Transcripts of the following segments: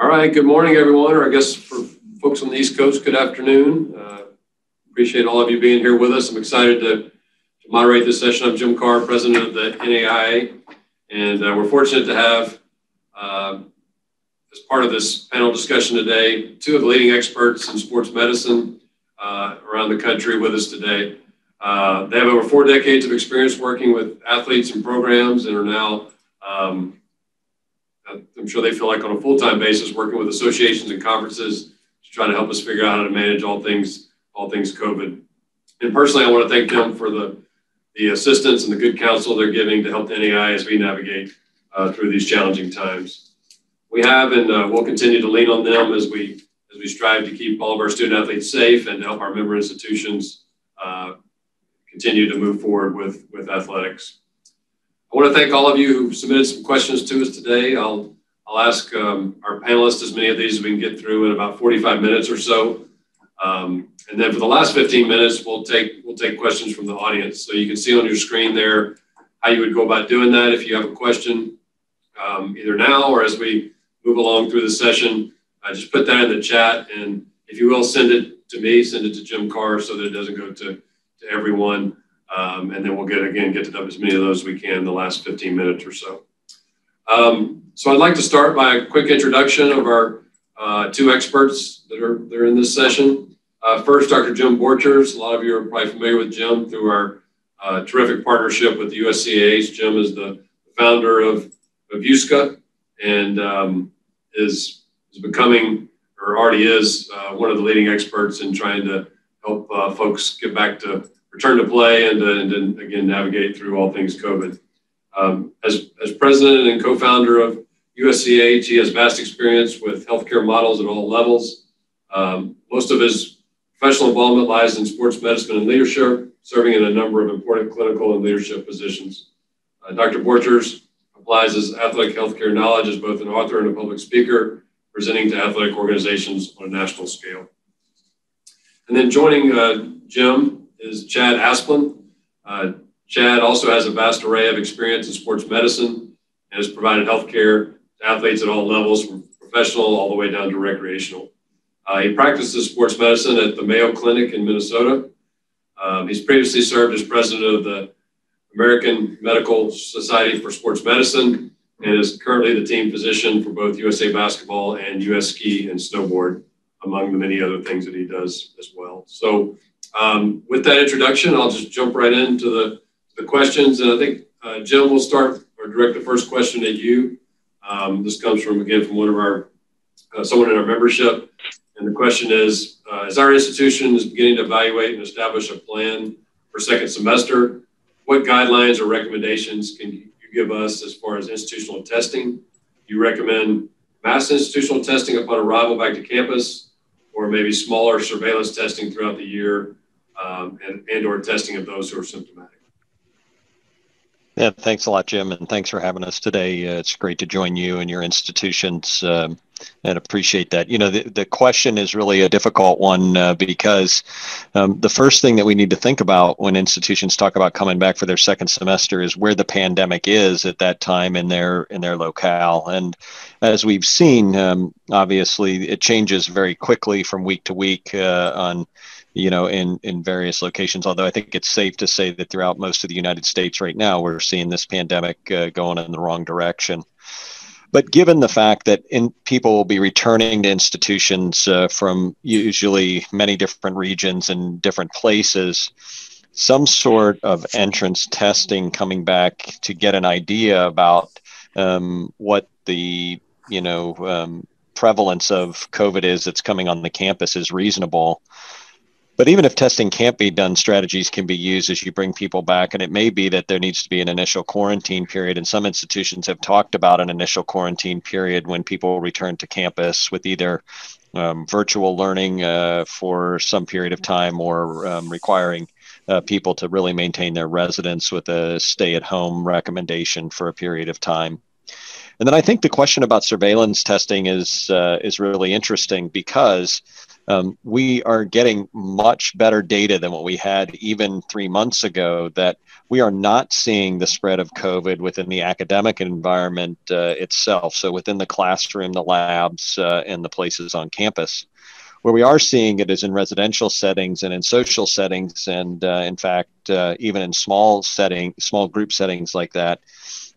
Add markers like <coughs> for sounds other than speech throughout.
All right, good morning, everyone, or I guess for folks on the East Coast, good afternoon. Uh, appreciate all of you being here with us. I'm excited to, to moderate this session. I'm Jim Carr, president of the NAIA, and uh, we're fortunate to have, uh, as part of this panel discussion today, two of the leading experts in sports medicine uh, around the country with us today. Uh, they have over four decades of experience working with athletes and programs and are now um, I'm sure they feel like on a full-time basis working with associations and conferences to try to help us figure out how to manage all things all things COVID. And personally, I want to thank them for the the assistance and the good counsel they're giving to help the NAIA as we navigate uh, through these challenging times. We have and uh, we'll continue to lean on them as we as we strive to keep all of our student athletes safe and to help our member institutions uh, continue to move forward with with athletics. I want to thank all of you who submitted some questions to us today. I'll, I'll ask um, our panelists as many of these as we can get through in about 45 minutes or so. Um, and then for the last 15 minutes, we'll take, we'll take questions from the audience. So you can see on your screen there how you would go about doing that if you have a question, um, either now or as we move along through the session. Uh, just put that in the chat and if you will, send it to me, send it to Jim Carr so that it doesn't go to, to everyone. Um, and then we'll get again get to as many of those as we can in the last 15 minutes or so. Um, so I'd like to start by a quick introduction of our uh, two experts that are, that are in this session. Uh, first, Dr. Jim Borchers. A lot of you are probably familiar with Jim through our uh, terrific partnership with the USCAs. Jim is the founder of, of USCA and um, is, is becoming, or already is, uh, one of the leading experts in trying to help uh, folks get back to return to play and, uh, and then again navigate through all things COVID. Um, as, as president and co-founder of USCH, he has vast experience with healthcare models at all levels. Um, most of his professional involvement lies in sports medicine and leadership, serving in a number of important clinical and leadership positions. Uh, Dr. Borchers applies his athletic healthcare knowledge as both an author and a public speaker, presenting to athletic organizations on a national scale. And then joining uh, Jim is Chad Asplund. Uh, Chad also has a vast array of experience in sports medicine and has provided health care to athletes at all levels, from professional all the way down to recreational. Uh, he practices sports medicine at the Mayo Clinic in Minnesota. Um, he's previously served as president of the American Medical Society for Sports Medicine and is currently the team physician for both USA Basketball and US Ski and Snowboard, among the many other things that he does as well. So um, with that introduction, I'll just jump right into the, the questions. And I think uh, Jim will start or direct the first question at you. Um, this comes from, again, from one of our, uh, someone in our membership. And the question is, uh, as our institution is beginning to evaluate and establish a plan for second semester, what guidelines or recommendations can you give us as far as institutional testing? Do You recommend mass institutional testing upon arrival back to campus, or maybe smaller surveillance testing throughout the year um, and, and or testing of those who are symptomatic. Yeah, thanks a lot, Jim, and thanks for having us today. Uh, it's great to join you and your institutions um, and appreciate that. You know, the, the question is really a difficult one uh, because um, the first thing that we need to think about when institutions talk about coming back for their second semester is where the pandemic is at that time in their in their locale. And as we've seen, um, obviously, it changes very quickly from week to week uh, on you know, in in various locations. Although I think it's safe to say that throughout most of the United States right now, we're seeing this pandemic uh, going in the wrong direction. But given the fact that in, people will be returning to institutions uh, from usually many different regions and different places, some sort of entrance testing coming back to get an idea about um, what the you know um, prevalence of COVID is that's coming on the campus is reasonable. But even if testing can't be done, strategies can be used as you bring people back. And it may be that there needs to be an initial quarantine period. And some institutions have talked about an initial quarantine period when people return to campus with either um, virtual learning uh, for some period of time or um, requiring uh, people to really maintain their residence with a stay at home recommendation for a period of time. And then I think the question about surveillance testing is uh, is really interesting because um, we are getting much better data than what we had even three months ago that we are not seeing the spread of COVID within the academic environment uh, itself. So within the classroom, the labs, uh, and the places on campus. Where we are seeing it is in residential settings and in social settings, and uh, in fact, uh, even in small setting, small group settings like that.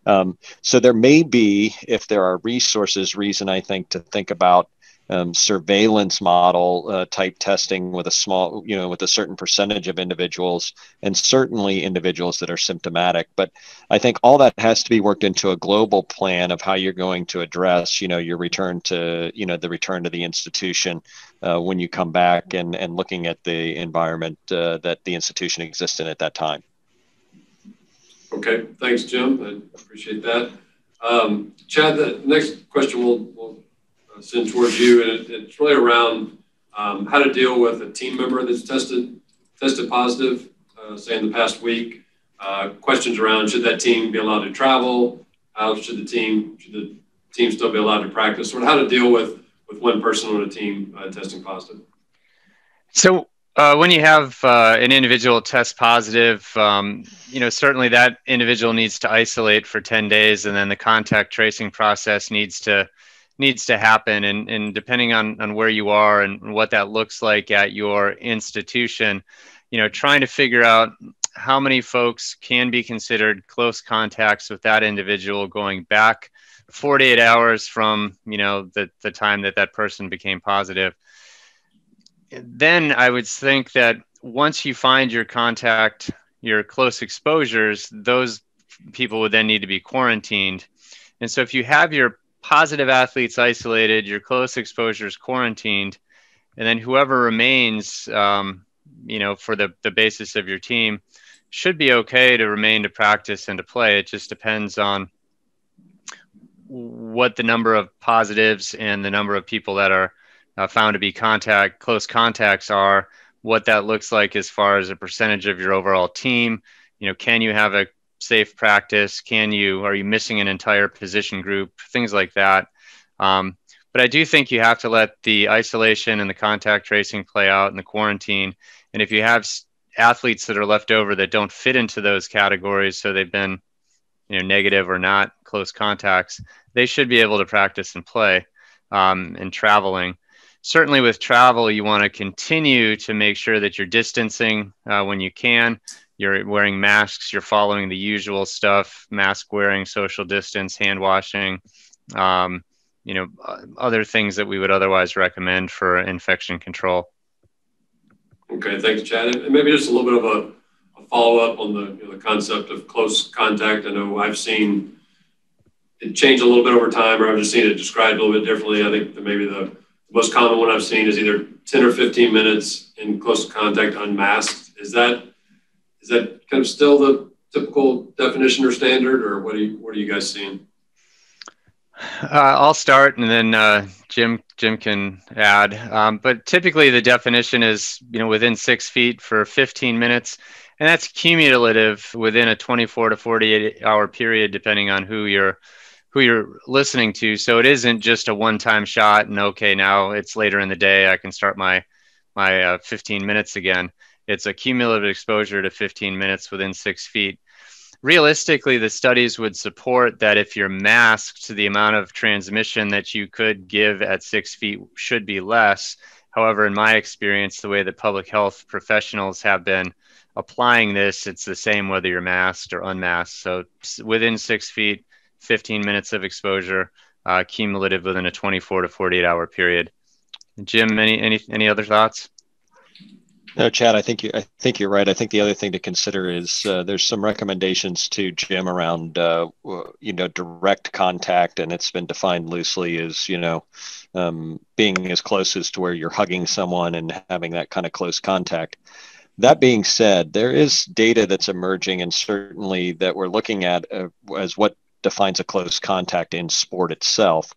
Um, so there may be, if there are resources, reason I think to think about um, surveillance model uh, type testing with a small, you know, with a certain percentage of individuals, and certainly individuals that are symptomatic. But I think all that has to be worked into a global plan of how you're going to address, you know, your return to, you know, the return to the institution uh, when you come back, and and looking at the environment uh, that the institution exists in at that time. Okay, thanks, Jim. I appreciate that. Um, Chad, the next question we'll, we'll send towards you, and it, it's really around um, how to deal with a team member that's tested tested positive, uh, say in the past week. Uh, questions around should that team be allowed to travel? How should the team should the team still be allowed to practice? Or how to deal with with one person on a team uh, testing positive? So uh, when you have uh, an individual test positive, um, you know certainly that individual needs to isolate for 10 days, and then the contact tracing process needs to needs to happen. And, and depending on, on where you are and what that looks like at your institution, you know, trying to figure out how many folks can be considered close contacts with that individual going back 48 hours from you know the, the time that that person became positive then I would think that once you find your contact, your close exposures, those people would then need to be quarantined. And so if you have your positive athletes isolated, your close exposures quarantined, and then whoever remains, um, you know, for the, the basis of your team should be okay to remain to practice and to play. It just depends on what the number of positives and the number of people that are uh, found to be contact close contacts are what that looks like as far as a percentage of your overall team you know can you have a safe practice? Can you are you missing an entire position group? Things like that. Um, but i do think you have to let the isolation and the contact tracing play out in the quarantine. And if you have athletes that are left over that don't fit into those categories so they've been you know negative or not close contacts they should be able to practice and play um, and traveling. Certainly with travel, you want to continue to make sure that you're distancing uh, when you can. You're wearing masks, you're following the usual stuff mask wearing, social distance, hand washing, um, you know, uh, other things that we would otherwise recommend for infection control. Okay, thanks, Chad. And maybe just a little bit of a, a follow up on the, you know, the concept of close contact. I know I've seen it change a little bit over time, or I've just seen it described a little bit differently. I think that maybe the most common one I've seen is either 10 or 15 minutes in close contact unmasked. Is that is that kind of still the typical definition or standard, or what are you what are you guys seeing? Uh, I'll start, and then uh, Jim Jim can add. Um, but typically, the definition is you know within six feet for 15 minutes, and that's cumulative within a 24 to 48 hour period, depending on who you're who you're listening to. So it isn't just a one-time shot and okay, now it's later in the day. I can start my my uh, 15 minutes again. It's a cumulative exposure to 15 minutes within six feet. Realistically, the studies would support that if you're masked, the amount of transmission that you could give at six feet should be less. However, in my experience, the way that public health professionals have been applying this, it's the same whether you're masked or unmasked. So within six feet, 15 minutes of exposure uh, cumulative within a 24 to 48 hour period. Jim, any any any other thoughts? No, Chad, I think you I think you're right. I think the other thing to consider is uh, there's some recommendations to Jim around uh, you know direct contact, and it's been defined loosely as you know um, being as close as to where you're hugging someone and having that kind of close contact. That being said, there is data that's emerging, and certainly that we're looking at uh, as what defines a close contact in sport itself.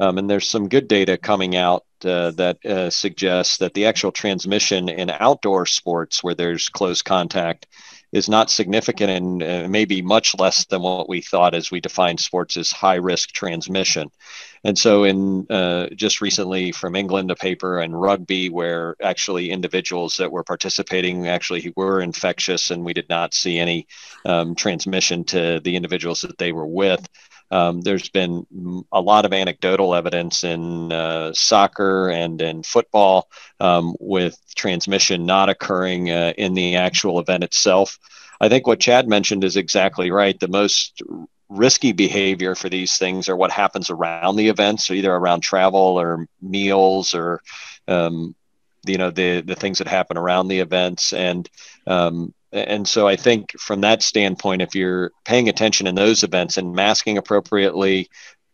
Um, and there's some good data coming out uh, that uh, suggests that the actual transmission in outdoor sports where there's close contact is not significant and uh, maybe much less than what we thought as we defined sports as high risk transmission. And so, in uh, just recently from England, a paper in rugby where actually individuals that were participating actually were infectious, and we did not see any um, transmission to the individuals that they were with. Um, there's been a lot of anecdotal evidence in uh, soccer and in football um, with transmission not occurring uh, in the actual event itself. I think what Chad mentioned is exactly right. The most risky behavior for these things are what happens around the events, so either around travel or meals or um, you know the the things that happen around the events and um, and so I think from that standpoint, if you're paying attention in those events and masking appropriately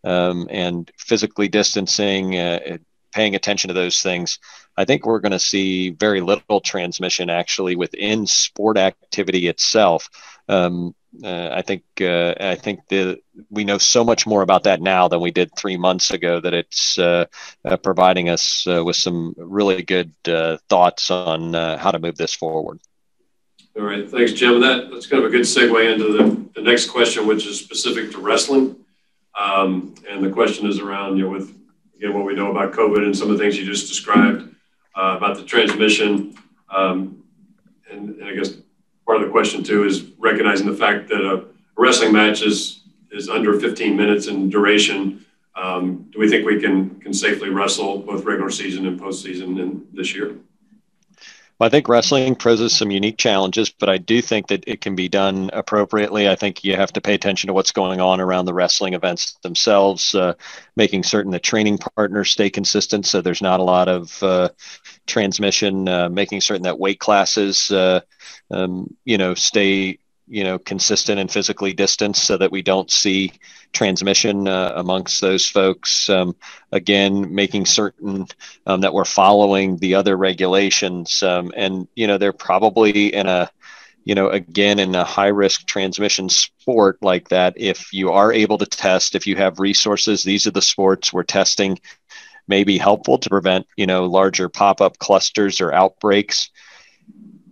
um, and physically distancing, uh, paying attention to those things, I think we're going to see very little transmission actually within sport activity itself. Um, uh, I think uh, I think the we know so much more about that now than we did three months ago. That it's uh, uh providing us uh, with some really good uh, thoughts on how to move this forward. All right, thanks, Jim. That that's kind of a good segue into the, the next question, which is specific to wrestling. Um, and the question is around you know with again what we know about COVID and some of the things you just described about the transmission. Um, and, and I guess part of the question too is recognizing the fact that a wrestling match is is under 15 minutes in duration. Um, do we think we can can safely wrestle both regular season and postseason in this year? Well, I think wrestling poses some unique challenges, but I do think that it can be done appropriately. I think you have to pay attention to what's going on around the wrestling events themselves, uh, making certain that training partners stay consistent so there's not a lot of uh, transmission, uh, making certain that weight classes, uh, um, you know, stay you know consistent and physically distanced so that we don't see transmission uh, amongst those folks um, again making certain um, that we're following the other regulations um, and you know they're probably in a you know again in a high risk transmission sport like that. If you are able to test if you have resources these are the sports we're testing may be helpful to prevent you know larger pop-up clusters or outbreaks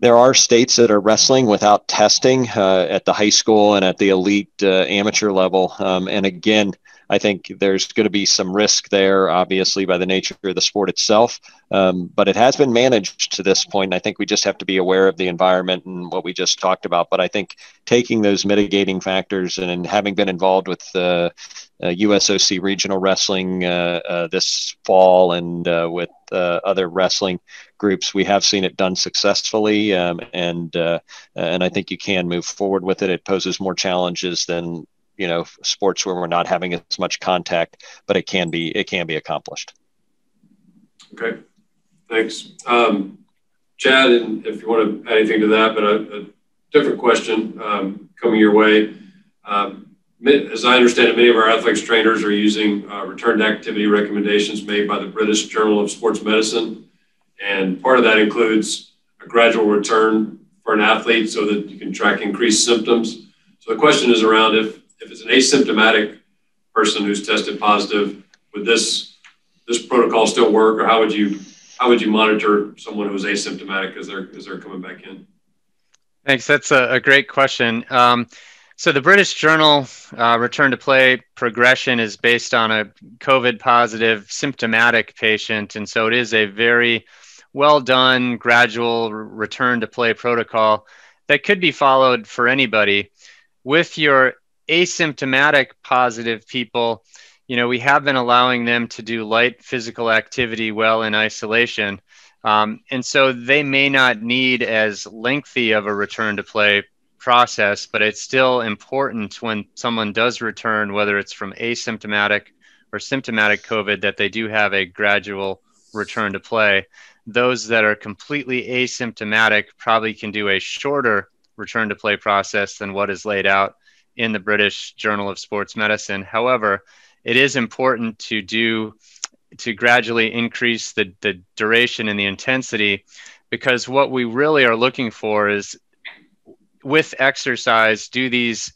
there are states that are wrestling without testing uh, at the high school and at the elite uh, amateur level. Um, and again, I think there's going to be some risk there, obviously, by the nature of the sport itself. Um, but it has been managed to this point. I think we just have to be aware of the environment and what we just talked about. But I think taking those mitigating factors and, and having been involved with uh, uh, USOC regional wrestling uh, uh, this fall and uh, with uh, other wrestling groups, we have seen it done successfully. Um, and and I think you can move forward with it. It poses more challenges than you know sports where we're not having as much contact, but it can be it can be accomplished. Okay, thanks, um, Chad. And if you want to add anything to that, but a, a different question um, coming your way. Um, as I understand it, many of our athletics trainers are using uh, return to activity recommendations made by the British Journal of Sports Medicine. And part of that includes a gradual return for an athlete so that you can track increased symptoms. So the question is around if if it's an asymptomatic person who's tested positive, would this this protocol still work, or how would you how would you monitor someone who's asymptomatic as they're as they're coming back in? Thanks. That's a, a great question. Um, so the British Journal uh, return to play progression is based on a COVID positive symptomatic patient, and so it is a very well done gradual return to play protocol that could be followed for anybody. With your asymptomatic positive people, you know, we have been allowing them to do light physical activity well in isolation. Um, and so they may not need as lengthy of a return to play process, but it's still important when someone does return, whether it's from asymptomatic or symptomatic COVID, that they do have a gradual return to play. Those that are completely asymptomatic probably can do a shorter return to play process than what is laid out in the British Journal of Sports Medicine. However, it is important to do to gradually increase the, the duration and the intensity because what we really are looking for is with exercise, do these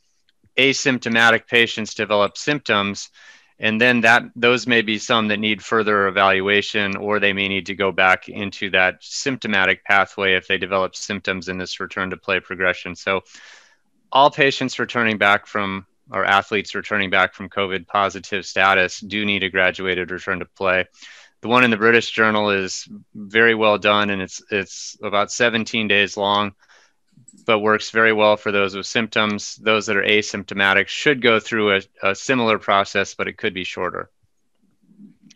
asymptomatic patients develop symptoms? And then that those may be some that need further evaluation, or they may need to go back into that symptomatic pathway if they develop symptoms in this return to play progression. So all patients returning back from or athletes returning back from COVID positive status do need a graduated return to play. The one in the British Journal is very well done, and it's it's about 17 days long, but works very well for those with symptoms. Those that are asymptomatic should go through a, a similar process, but it could be shorter.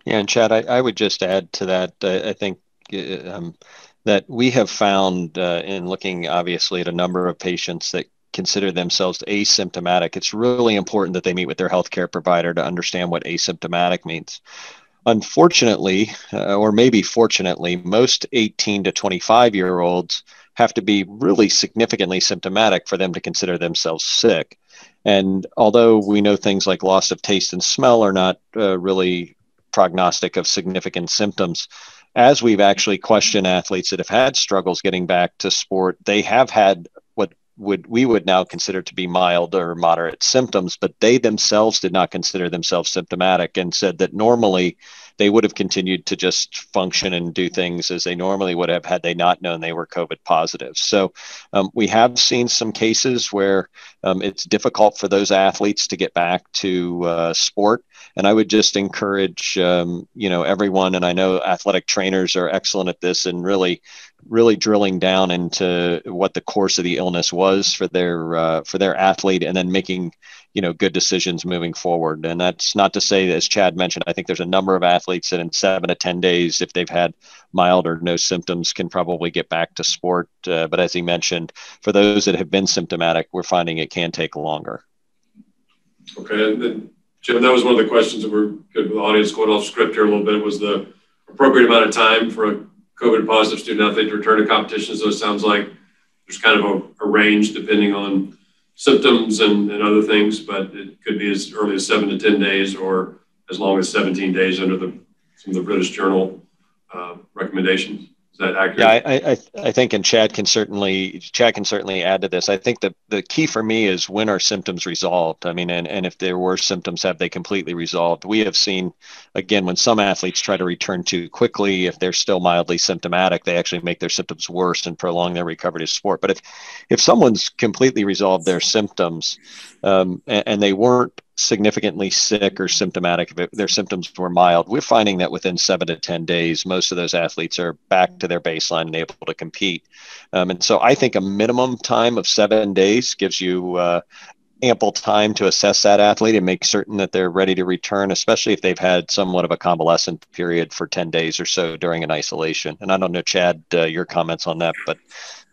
Yeah, and Chad, I, I would just add to that. Uh, I think uh, um, that we have found uh, in looking obviously at a number of patients that consider themselves asymptomatic, it's really important that they meet with their healthcare provider to understand what asymptomatic means. Unfortunately, uh, or maybe fortunately, most 18 to 25 year olds have to be really significantly symptomatic for them to consider themselves sick. And although we know things like loss of taste and smell are not uh, really prognostic of significant symptoms, as we've actually questioned athletes that have had struggles getting back to sport, they have had would we would now consider to be mild or moderate symptoms, but they themselves did not consider themselves symptomatic and said that normally they would have continued to just function and do things as they normally would have had they not known they were COVID positive. So um, we have seen some cases where um, it's difficult for those athletes to get back to uh, sport. And I would just encourage, um, you know, everyone, and I know athletic trainers are excellent at this and really, really drilling down into what the course of the illness was for their uh, for their athlete, and then making you know good decisions moving forward. And that's not to say as chad mentioned i think there's a number of athletes that in seven to ten days if they've had mild or no symptoms can probably get back to sport. Uh, but as he mentioned for those that have been symptomatic we're finding it can take longer. Okay and then jim that was one of the questions that we're good with the audience going off script here a little bit was the appropriate amount of time for a covid positive student athlete to return to competition so it sounds like there's kind of a, a range depending on symptoms and, and other things, but it could be as early as seven to 10 days or as long as 17 days under the, some of the British Journal uh, recommendations. Is that accurate? Yeah, I, I, I think, and Chad can certainly Chad can certainly add to this. I think the the key for me is when are symptoms resolved? I mean, and, and if there were symptoms, have they completely resolved? We have seen, again, when some athletes try to return too quickly, if they're still mildly symptomatic, they actually make their symptoms worse and prolong their recovery to sport. But if if someone's completely resolved their symptoms, um, and, and they weren't significantly sick or symptomatic, if their symptoms were mild, we're finding that within seven to 10 days, most of those athletes are back to their baseline and able to compete. Um, and so I think a minimum time of seven days gives you uh, ample time to assess that athlete and make certain that they're ready to return, especially if they've had somewhat of a convalescent period for 10 days or so during an isolation. And I don't know, Chad, uh, your comments on that, but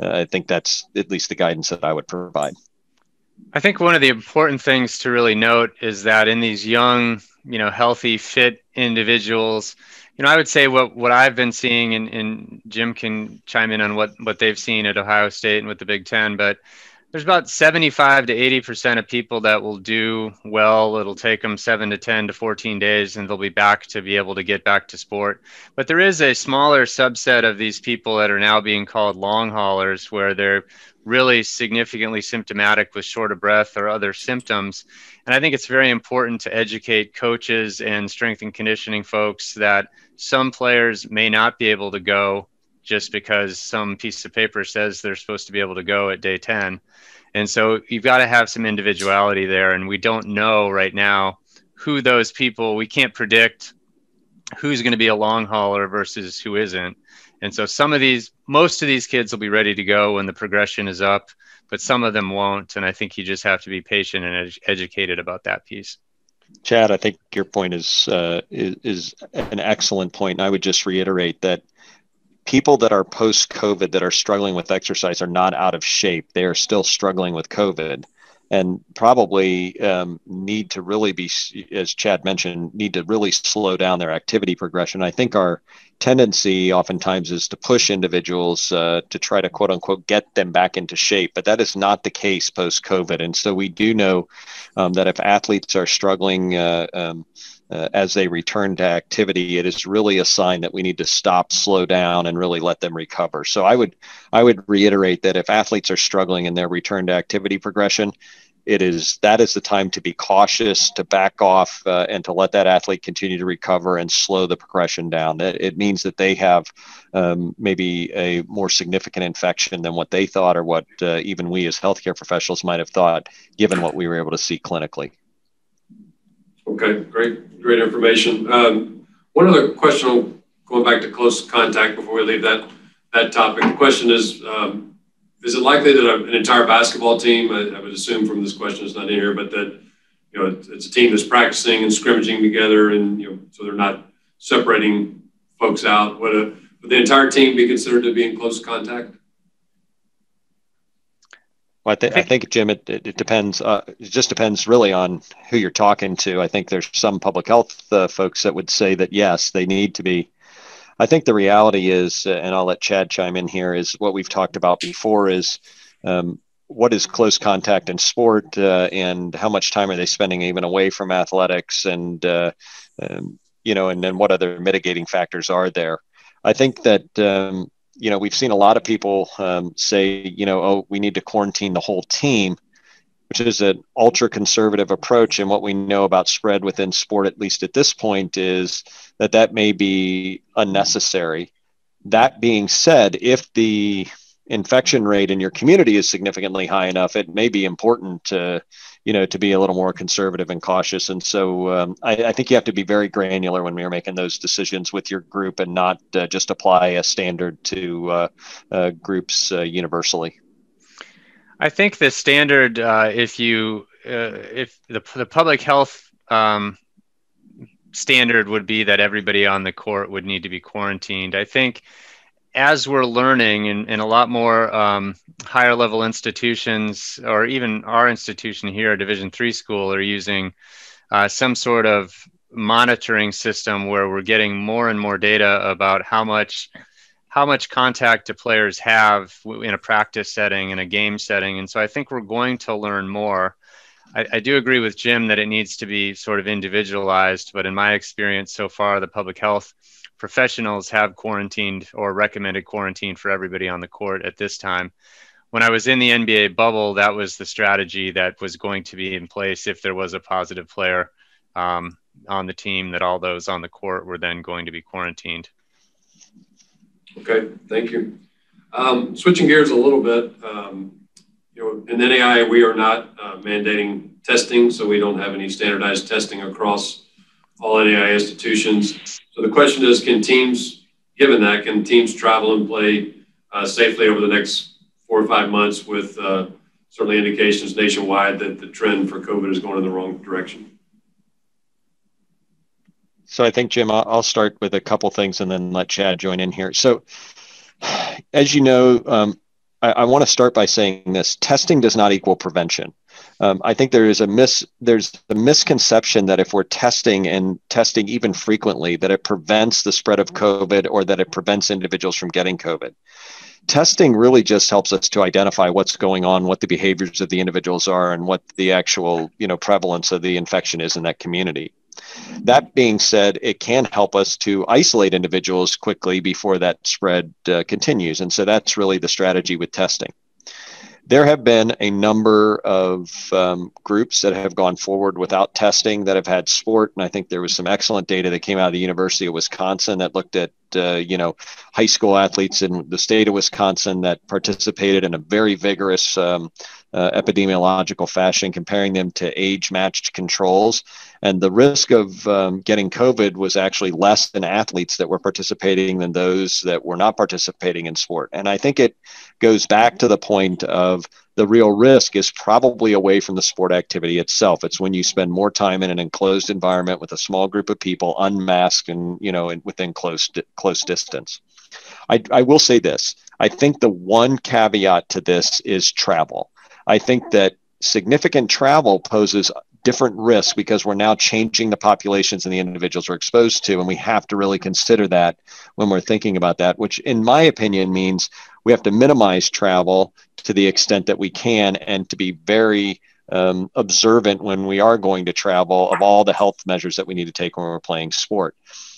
uh, I think that's at least the guidance that I would provide. I think one of the important things to really note is that in these young, you know, healthy, fit individuals, you know, I would say what what I've been seeing, and, and Jim can chime in on what what they've seen at Ohio State and with the Big Ten, but there's about 75 to 80 percent of people that will do well. It'll take them seven to 10 to 14 days, and they'll be back to be able to get back to sport. But there is a smaller subset of these people that are now being called long haulers, where they're really significantly symptomatic with short of breath or other symptoms. And I think it's very important to educate coaches and strength and conditioning folks that some players may not be able to go just because some piece of paper says they're supposed to be able to go at day 10. And so you've got to have some individuality there. And we don't know right now who those people, we can't predict who's going to be a long hauler versus who isn't. And so some of these, most of these kids will be ready to go when the progression is up, but some of them won't. And I think you just have to be patient and ed- educated about that piece. Chad, I think your point is, uh, is, is an excellent point. And I would just reiterate that people that are post COVID that are struggling with exercise are not out of shape. They are still struggling with COVID and probably um, need to really be, as Chad mentioned, need to really slow down their activity progression. I think our tendency oftentimes is to push individuals uh, to try to quote unquote get them back into shape, but that is not the case post COVID. And so we do know um, that if athletes are struggling, uh, um, uh, as they return to activity, it is really a sign that we need to stop, slow down, and really let them recover. So I would I would reiterate that if athletes are struggling in their return to activity progression, it is that is the time to be cautious, to back off, uh, and to let that athlete continue to recover and slow the progression down. It, it means that they have um, maybe a more significant infection than what they thought, or what uh, even we as healthcare professionals might have thought, given what we were able to see clinically. Okay, great, great information. Um, one other question, going back to close contact before we leave that that topic. The question is. Um, is it likely that an entire basketball team, I, I, would assume from this question it's not in here, but that you know it's a team that's practicing and scrimmaging together, and you know so they're not separating folks out. Would, a, would the entire team be considered to be in close contact? Well, I, th- I think, Jim, it, it, depends. Uh, it just depends really on who you're talking to. I think there's some public health uh, folks that would say that yes, they need to be I think the reality is, uh, and I'll let Chad chime in here, is what we've talked about before is um, what is close contact in sport uh, and how much time are they spending even away from athletics and, uh, um, you know, and then what other mitigating factors are there. I think that, um, you know, we've seen a lot of people um, say, you know, oh, we need to quarantine the whole team which is an ultra conservative approach. And what we know about spread within sport, at least at this point, is that that may be unnecessary. That being said, if the infection rate in your community is significantly high enough, it may be important to, you know, to be a little more conservative and cautious. And so um, I, I, think you have to be very granular when are making those decisions with your group and not uh, just apply a standard to uh, uh, groups uh, universally. I think the standard, uh, if you, if the, the public health um, standard would be that everybody on the court would need to be quarantined. I think as we're learning in, in a lot more um, higher level institutions, or even our institution here, Division three school, are using uh, some sort of monitoring system where we're getting more and more data about how much how much contact do players have in a practice setting in a game setting. And so i think we're going to learn more. I, I, do agree with jim that it needs to be sort of individualized but in my experience so far the public health professionals have quarantined or recommended quarantine for everybody on the court at this time when i was in the nba bubble that was the strategy that was going to be in place if there was a positive player um, on the team that all those on the court were then going to be quarantined Okay, thank you. Um, switching gears a little bit, um, you know, in NAIA, we are not uh, mandating testing, so we don't have any standardized testing across all NAIA institutions. So the question is, can teams, given that, can teams travel and play uh, safely over the next four or five months with uh, certainly indications nationwide that the trend for COVID is going in the wrong direction? So I think, Jim, I'll start with a couple things and then let Chad join in here. So, as you know, um, I, I want to start by saying this: testing does not equal prevention. Um, I think there is a mis there's a misconception that if we're testing and testing even frequently, that it prevents the spread of COVID or that it prevents individuals from getting COVID. Testing really just helps us to identify what's going on, what the behaviors of the individuals are, and what the actual you know prevalence of the infection is in that community. That being said, it can help us to isolate individuals quickly before that spread uh, continues. And so that's really the strategy with testing. There have been a number of um, groups that have gone forward without testing that have had sport, and I think there was some excellent data that came out of the University of Wisconsin that looked at uh, you know high school athletes in the state of Wisconsin that participated in a very vigorous um, uh, epidemiological fashion, comparing them to age-matched controls, and the risk of um, getting COVID was actually less in athletes that were participating than those that were not participating in sport. And I think it goes back to the point of the real risk is probably away from the sport activity itself. It's when you spend more time in an enclosed environment with a small group of people, unmasked and you know and within close close distance. I, I will say this: I think the one caveat to this is travel. I think that significant travel poses different risks because we're now changing the populations and the individuals we're exposed to. And we have to really consider that when we're thinking about that, which, in my opinion, means we have to minimize travel to the extent that we can and to be very um, observant when we are going to travel of all the health measures that we need to take when we're playing sport.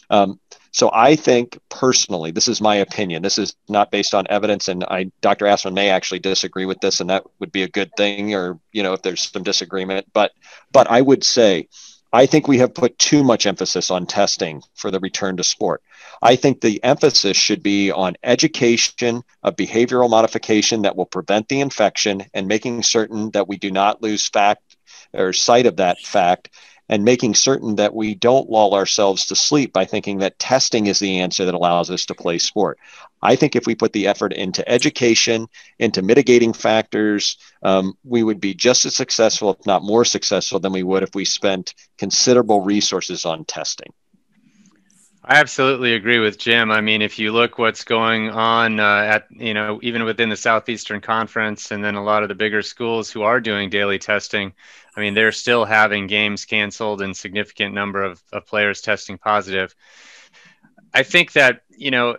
Um, So I think personally, this is my opinion. This is not based on evidence, and I, Dr. Asplund may actually disagree with this, and that would be a good thing, or you know, if there's some disagreement. But but I would say, I think we have put too much emphasis on testing for the return to sport. I think the emphasis should be on education of behavioral modification that will prevent the infection and making certain that we do not lose fact or sight of that fact and making certain that we don't lull ourselves to sleep by thinking that testing is the answer that allows us to play sport. I think if we put the effort into education, into mitigating factors, um, we would be just as successful, if not more successful, than we would if we spent considerable resources on testing. I absolutely agree with Jim. I mean, if you look what's going on uh, at, you know, even within the Southeastern Conference and then a lot of the bigger schools who are doing daily testing, I mean, they're still having games canceled and significant number of, of players testing positive. I think that, you know,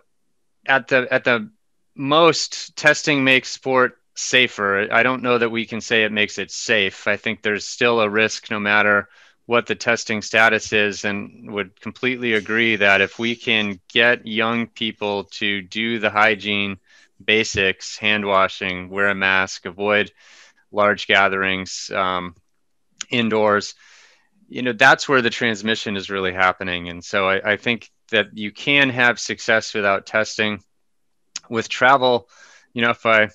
at the at the most testing makes sport safer. I don't know that we can say it makes it safe. I think there's still a risk no matter what the testing status is and would completely agree that if we can get young people to do the hygiene basics, hand washing, wear a mask, avoid large gatherings um, indoors, you know, that's where the transmission is really happening. And so I, I think that you can have success without testing. With travel, you know, if I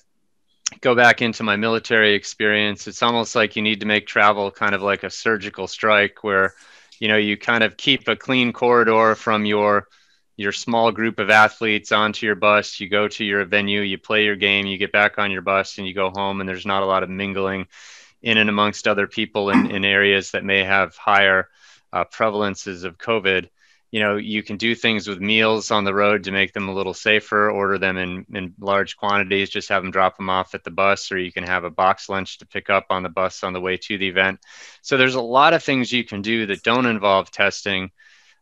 go back into my military experience, it's almost like you need to make travel kind of like a surgical strike where, you know, you kind of keep a clean corridor from your your small group of athletes onto your bus, you go to your venue, you play your game, you get back on your bus and you go home and there's not a lot of mingling in and amongst other people in, in areas that may have higher uh, prevalences of COVID you know you can do things with meals on the road to make them a little safer order them in, in large quantities just have them drop them off at the bus or you can have a box lunch to pick up on the bus on the way to the event. So there's a lot of things you can do that don't involve testing.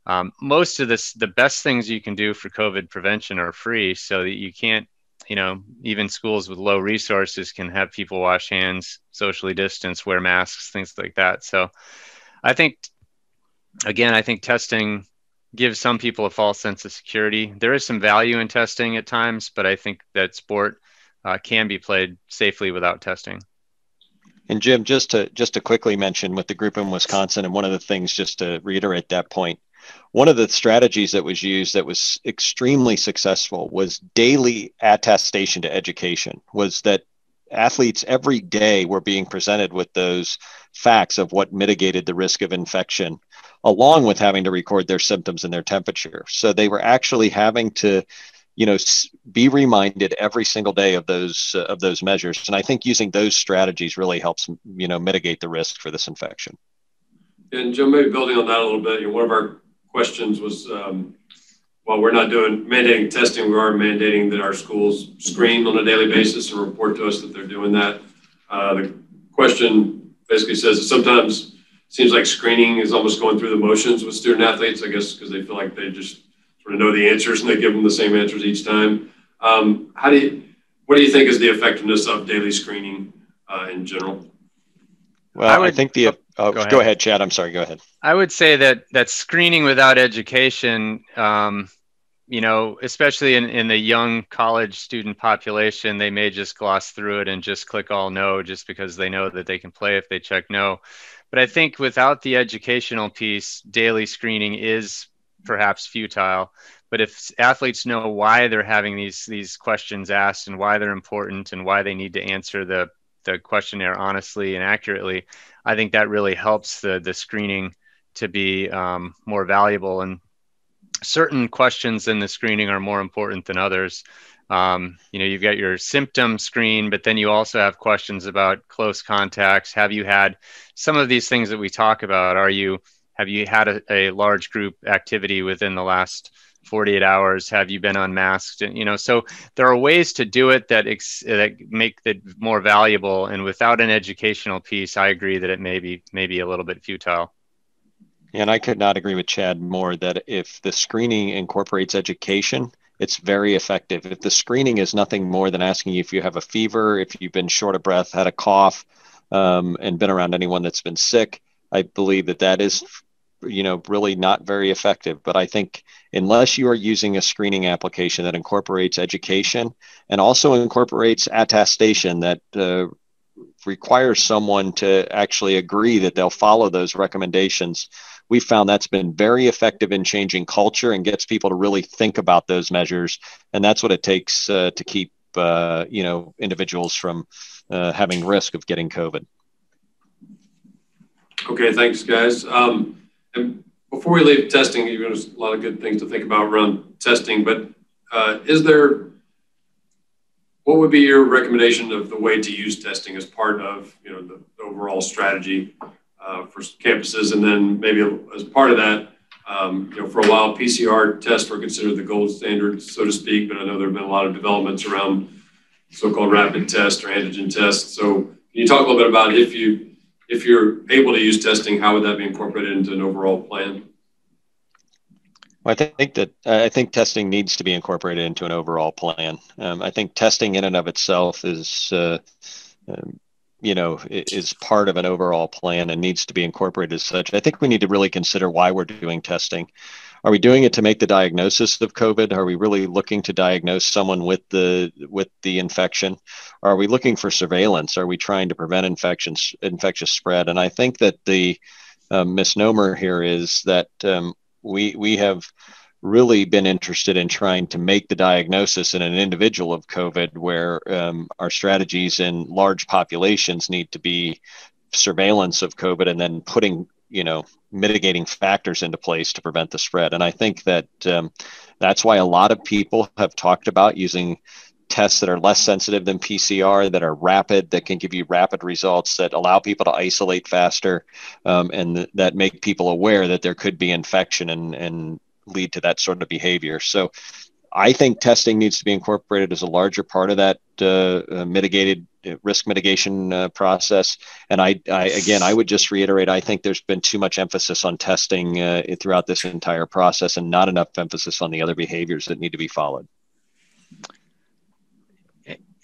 Um, most of this the best things you can do for covid prevention are free so that you can't you know even schools with low resources can have people wash hands socially distance wear masks things like that so i think again i think testing gives some people a false sense of security. There is some value in testing at times, but I think that sport uh, can be played safely without testing. And Jim, just to just to quickly mention with the group in Wisconsin, and one of the things just to reiterate that point, one of the strategies that was used that was extremely successful was daily attestation to education. Was that athletes every day were being presented with those facts of what mitigated the risk of infection along with having to record their symptoms and their temperature. So they were actually having to, you know, be reminded every single day of those uh, of those measures. And I think using those strategies really helps, you know, mitigate the risk for this infection. And Joe, maybe building on that a little bit, you know, one of our questions was, um, while we're not doing mandating testing, we are mandating that our schools screen on a daily basis and report to us that they're doing that. Uh, the question basically says that sometimes seems like screening is almost going through the motions with student athletes, I guess, because they feel like they just sort of know the answers and they give them the same answers each time. Um, how do you, what do you think is the effectiveness of daily screening uh, in general? Well, I, would, I think the, oh, go, ahead. go, ahead. Chad. I'm sorry. Go ahead. I would say that that screening without education, um, you know, especially in, in the young college student population, they may just gloss through it and just click all no just because they know that they can play if they check no. But I think without the educational piece, daily screening is perhaps futile. But if athletes know why they're having these these questions asked and why they're important and why they need to answer the the questionnaire honestly and accurately, I think that really helps the the screening to be um, more valuable. And certain questions in the screening are more important than others. Um, you know, you've got your symptom screen, but then you also have questions about close contacts. Have you had some of these things that we talk about? Are you have you had a, a large group activity within the last 48 hours? Have you been unmasked? And, you know, so there are ways to do it that ex- that make it more valuable. And without an educational piece, I agree that it may be maybe a little bit futile. And I could not agree with Chad more that if the screening incorporates education, it's very effective. If the screening is nothing more than asking you if you have a fever, if you've been short of breath, had a cough, um, and been around anyone that's been sick, I believe that that is you know really not very effective. But i think unless you are using a screening application that incorporates education and also incorporates attestation that uh, requires someone to actually agree that they'll follow those recommendations we found that's been very effective in changing culture and gets people to really think about those measures. And that's what it takes uh, to keep uh, you know individuals from uh, having risk of getting covid. Okay thanks guys. Um, and before we leave testing, there's a lot of good things to think about around testing, but uh, is there, what would be your recommendation of the way to use testing as part of, you know, the, overall strategy uh, for campuses? And then maybe as part of that, um, you know, for a while, PCR tests were considered the gold standard, so to speak, but I know there have been a lot of developments around so-called rapid tests or antigen tests. So can you talk a little bit about if you if you're able to use testing, how would that be incorporated into an overall plan? I think that I think testing needs to be incorporated into an overall plan. Um, I think testing in and of itself is, uh, um, you know, is part of an overall plan and needs to be incorporated as such. I think we need to really consider why we're doing testing. Are we doing it to make the diagnosis of COVID? Are we really looking to diagnose someone with the with the infection? Are we looking for surveillance? Are we trying to prevent infections infectious spread? And I think that the uh, misnomer here is that um, we we have really been interested in trying to make the diagnosis in an individual of COVID, where um, our strategies in large populations need to be surveillance of COVID and then putting you know mitigating factors into place to prevent the spread. And I think that um, that's why a lot of people have talked about using tests that are less sensitive than PCR, that are rapid, that can give you rapid results, that allow people to isolate faster, um, and th- that make people aware that there could be infection and, and lead to that sort of behavior. So I think testing needs to be incorporated as a larger part of that uh, uh, mitigated risk mitigation uh, process. And I, I, again, I would just reiterate, I think there's been too much emphasis on testing uh, throughout this entire process, and not enough emphasis on the other behaviors that need to be followed.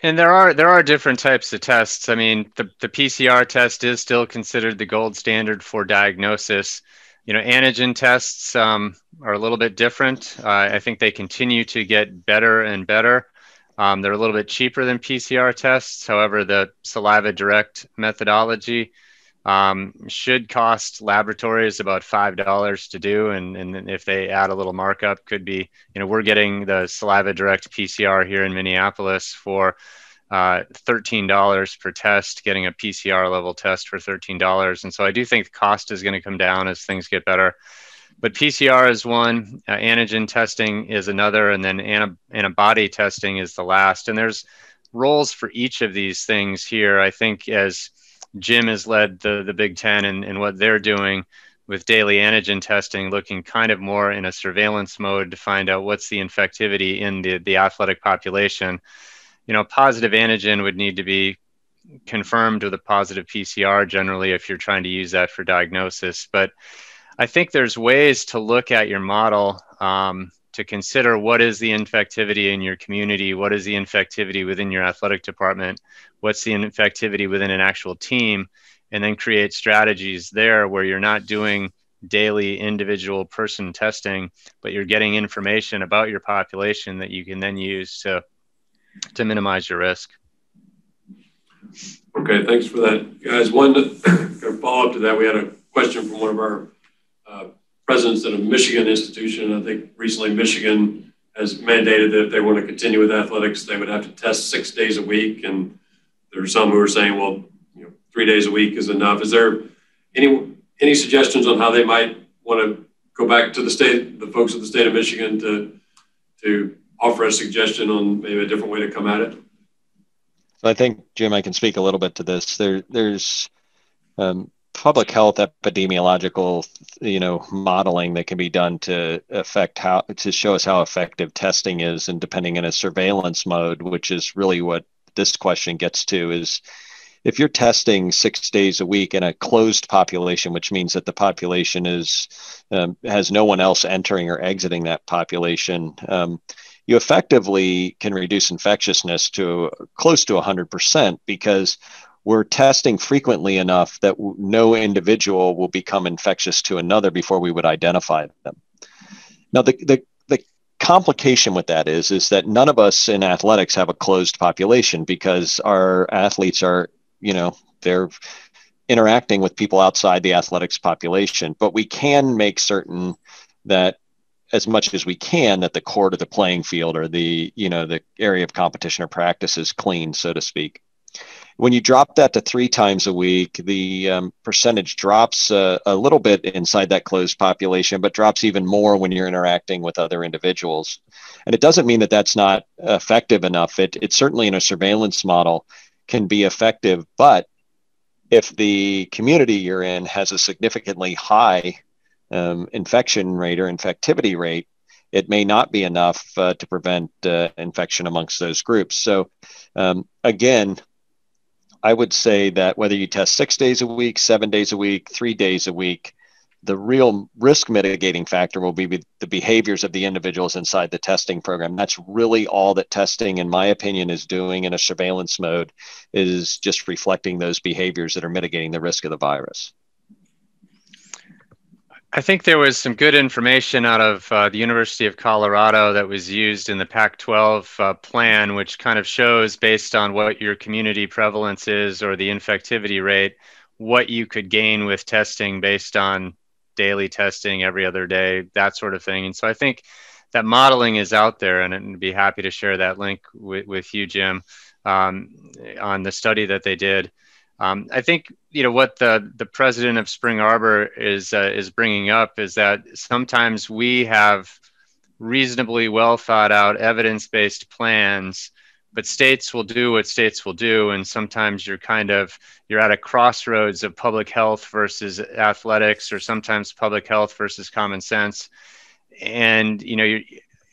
And there are there are different types of tests. I mean, the, the PCR test is still considered the gold standard for diagnosis you know, antigen tests um, are a little bit different. Uh, I think they continue to get better and better. Um, they're a little bit cheaper than PCR tests. However, the SalivaDirect methodology um, should cost laboratories about five dollars to do, and, and if they add a little markup, could be you know we're getting the SalivaDirect PCR here in Minneapolis for uh, $13 per test, getting a PCR level test for $13. And so I do think the cost is going to come down as things get better. But PCR is one, uh, antigen testing is another, and then antibody testing is the last. And there's roles for each of these things here. I think as Jim has led the, the Big Ten and, and what they're doing with daily antigen testing, looking kind of more in a surveillance mode to find out what's the infectivity in the, the athletic population you know, positive antigen would need to be confirmed with a positive PCR generally if you're trying to use that for diagnosis. But I think there's ways to look at your model um, to consider what is the infectivity in your community, what is the infectivity within your athletic department, what's the infectivity within an actual team, and then create strategies there where you're not doing daily individual person testing, but you're getting information about your population that you can then use to to minimize your risk. Okay, thanks for that, guys. One <coughs> follow up to that, we had a question from one of our uh, presidents at a Michigan institution. I think recently Michigan has mandated that if they want to continue with athletics, they would have to test six days a week. And there are some who are saying, well, you know, three days a week is enough. Is there any any suggestions on how they might want to go back to the state, the folks of the state of Michigan, to to offer a suggestion on maybe a different way to come at it? I think Jim, I can speak a little bit to this. There, there's um, public health epidemiological, you know, modeling that can be done to affect how to show us how effective testing is, and depending in a surveillance mode, which is really what this question gets to, is if you're testing six days a week in a closed population, which means that the population is um, has no one else entering or exiting that population. Um, you effectively can reduce infectiousness to close to 100% because we're testing frequently enough that no individual will become infectious to another before we would identify them. Now, the, the, the complication with that is, is that none of us in athletics have a closed population because our athletes are, you know, they're interacting with people outside the athletics population. But we can make certain that as much as we can that the court of the playing field or the you know the area of competition or practice is clean so to speak when you drop that to three times a week the um, percentage drops uh, a little bit inside that closed population but drops even more when you're interacting with other individuals and it doesn't mean that that's not effective enough it, it certainly in a surveillance model can be effective but if the community you're in has a significantly high um, infection rate or infectivity rate, it may not be enough uh, to prevent uh, infection amongst those groups. So, um, again, I would say that whether you test six days a week, seven days a week, three days a week, the real risk mitigating factor will be the behaviors of the individuals inside the testing program. That's really all that testing, in my opinion, is doing in a surveillance mode, is just reflecting those behaviors that are mitigating the risk of the virus. I think there was some good information out of uh, the University of Colorado that was used in the Pac 12 uh, plan, which kind of shows based on what your community prevalence is or the infectivity rate, what you could gain with testing based on daily testing every other day, that sort of thing. And so I think that modeling is out there, and I'd be happy to share that link with, with you, Jim, um, on the study that they did. Um, I think you know what the the president of Spring Arbor is uh, is bringing up is that sometimes we have reasonably well thought out evidence based plans, but states will do what states will do, and sometimes you're kind of you're at a crossroads of public health versus athletics, or sometimes public health versus common sense, and you know you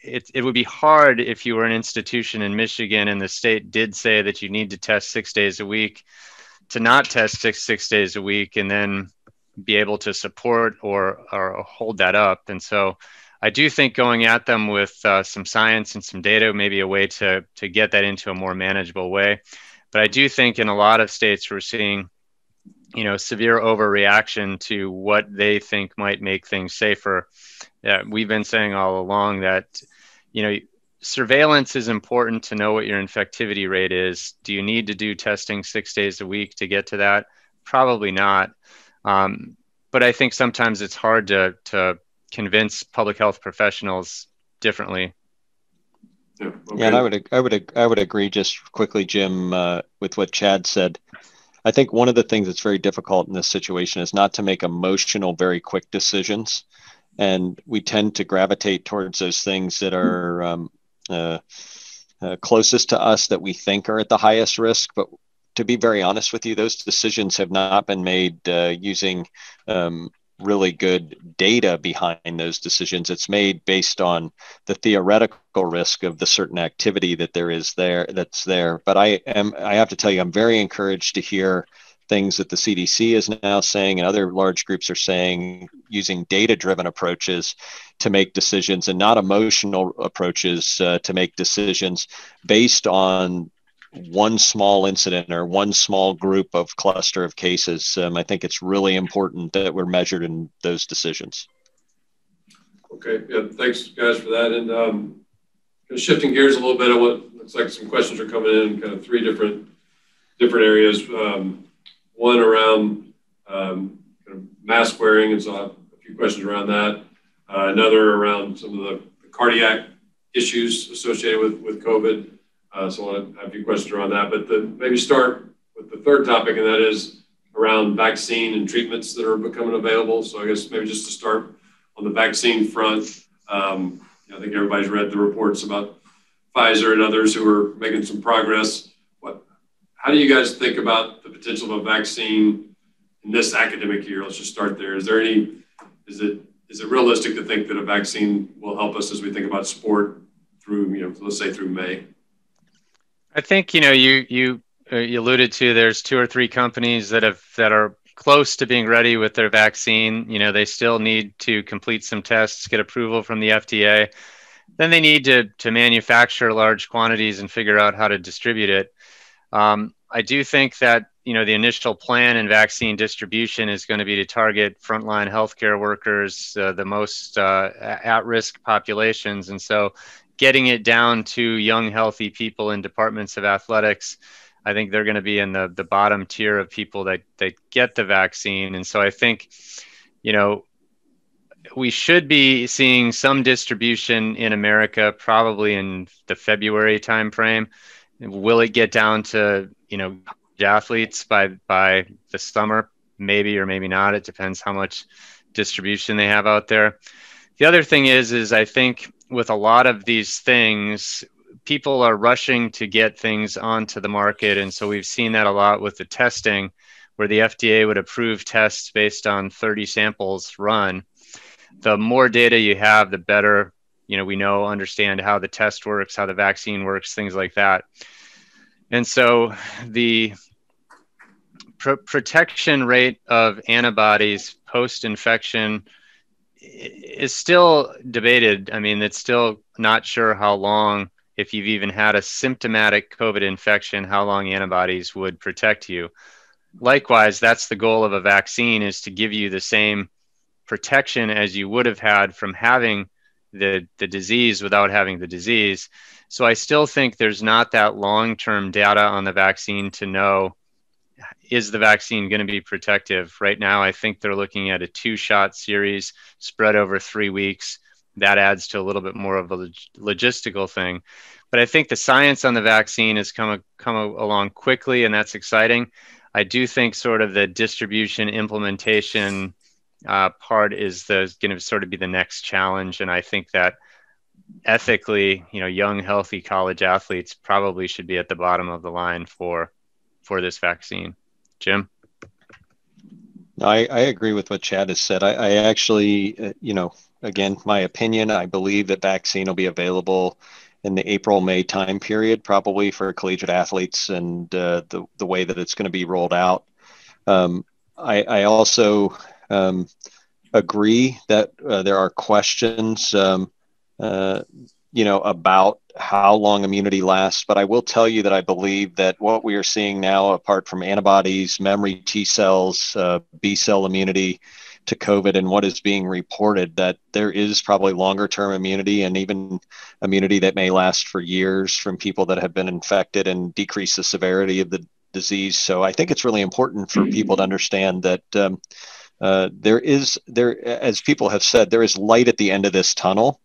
it, it would be hard if you were an institution in Michigan and the state did say that you need to test six days a week to not test six six days a week and then be able to support or or hold that up. And so I do think going at them with uh, some science and some data may be a way to to get that into a more manageable way. But I do think in a lot of states we're seeing, you know, severe overreaction to what they think might make things safer. Yeah, we've been saying all along that, you know, surveillance is important to know what your infectivity rate is. Do you need to do testing six days a week to get to that? Probably not. Um, but I think sometimes it's hard to, to convince public health professionals differently. Yeah, okay. yeah, and I would I would I would agree just quickly, Jim, uh, with what Chad said. I think one of the things that's very difficult in this situation is not to make emotional, very quick decisions, and we tend to gravitate towards those things that are um, uh, uh, closest to us that we think are at the highest risk. But to be very honest with you, those decisions have not been made uh, using um, really good data behind those decisions. It's made based on the theoretical risk of the certain activity that there is there that's there. But I am I have to tell you, I'm very encouraged to hear things that the CDC is now saying and other large groups are saying using data driven approaches to make decisions and not emotional approaches uh, to make decisions based on one small incident or one small group of cluster of cases. Um, I think it's really important that we're measured in those decisions. Okay, yeah, thanks guys for that. And um, shifting gears a little bit, I want looks like some questions are coming in, kind of three different different areas. Um, one around um, kind of mask wearing, and so I have a few questions around that. Uh, another around some of the, the, cardiac issues associated with, with COVID. Uh, so I want to have a few questions around that. But the, maybe start with the third topic, and that is around vaccine and treatments that are becoming available. So I guess maybe just to start on the vaccine front, um, I think everybody's read the reports about Pfizer and others who are making some progress how do you guys think about the potential of a vaccine in this academic year? Let's just start there. Is there any, is it, is it realistic to think that a vaccine will help us as we think about sport through, you know, let's say through May? I think, you know, you, you, uh, you alluded to there's two or three companies that have, that are close to being ready with their vaccine. You know, they still need to complete some tests, get approval from the FDA. Then they need to, to manufacture large quantities and figure out how to distribute it. Um, I do think that you know the initial plan and vaccine distribution is going to be to target frontline healthcare workers, uh, the most uh, at-risk populations, and so getting it down to young, healthy people in departments of athletics. I think they're going to be in the the bottom tier of people that that get the vaccine, and so I think, you know, we should be seeing some distribution in America probably in the February timeframe. Will it get down to you know athletes by by the summer, maybe or maybe not. It depends how much distribution they have out there. The other thing is, is I think with a lot of these things, people are rushing to get things onto the market, and so we've seen that a lot with the testing, where the FDA would approve tests based on 30 samples run. The more data you have, the better. You know, we know, understand how the test works, how the vaccine works, things like that. And so the protection rate of antibodies post infection is still debated. I mean, it's still not sure how long, if you've even had a symptomatic COVID infection, how long antibodies would protect you. Likewise, that's the goal of a vaccine is to give you the same protection as you would have had from having the, the disease without having the disease. So I still think there's not that long term data on the vaccine to know is the vaccine going to be protective? Right now, I think they're looking at a two shot series spread over three weeks. That adds to a little bit more of a log- logistical thing. But I think the science on the vaccine has come, come along quickly, and that's exciting. I do think sort of the distribution implementation uh, part is the going to sort of be the next challenge, and I think that ethically, you know, young, healthy college athletes probably should be at the bottom of the line for for this vaccine. Jim? I, I agree with what Chad has said. I, I actually, uh, you know, again, my opinion, I believe that vaccine will be available in the April May time period, probably for collegiate athletes and uh, the the way that it's going to be rolled out. Um, I, I also um, agree that uh, there are questions, um, uh, you know, about how long immunity lasts, but I will tell you that I believe that what we are seeing now, apart from antibodies, memory T cells, uh, B cell immunity to COVID, and what is being reported, that there is probably longer term immunity and even immunity that may last for years from people that have been infected and decrease the severity of the disease. So I think it's really important for people to understand that. Um, uh, there is there as people have said there is light at the end of this tunnel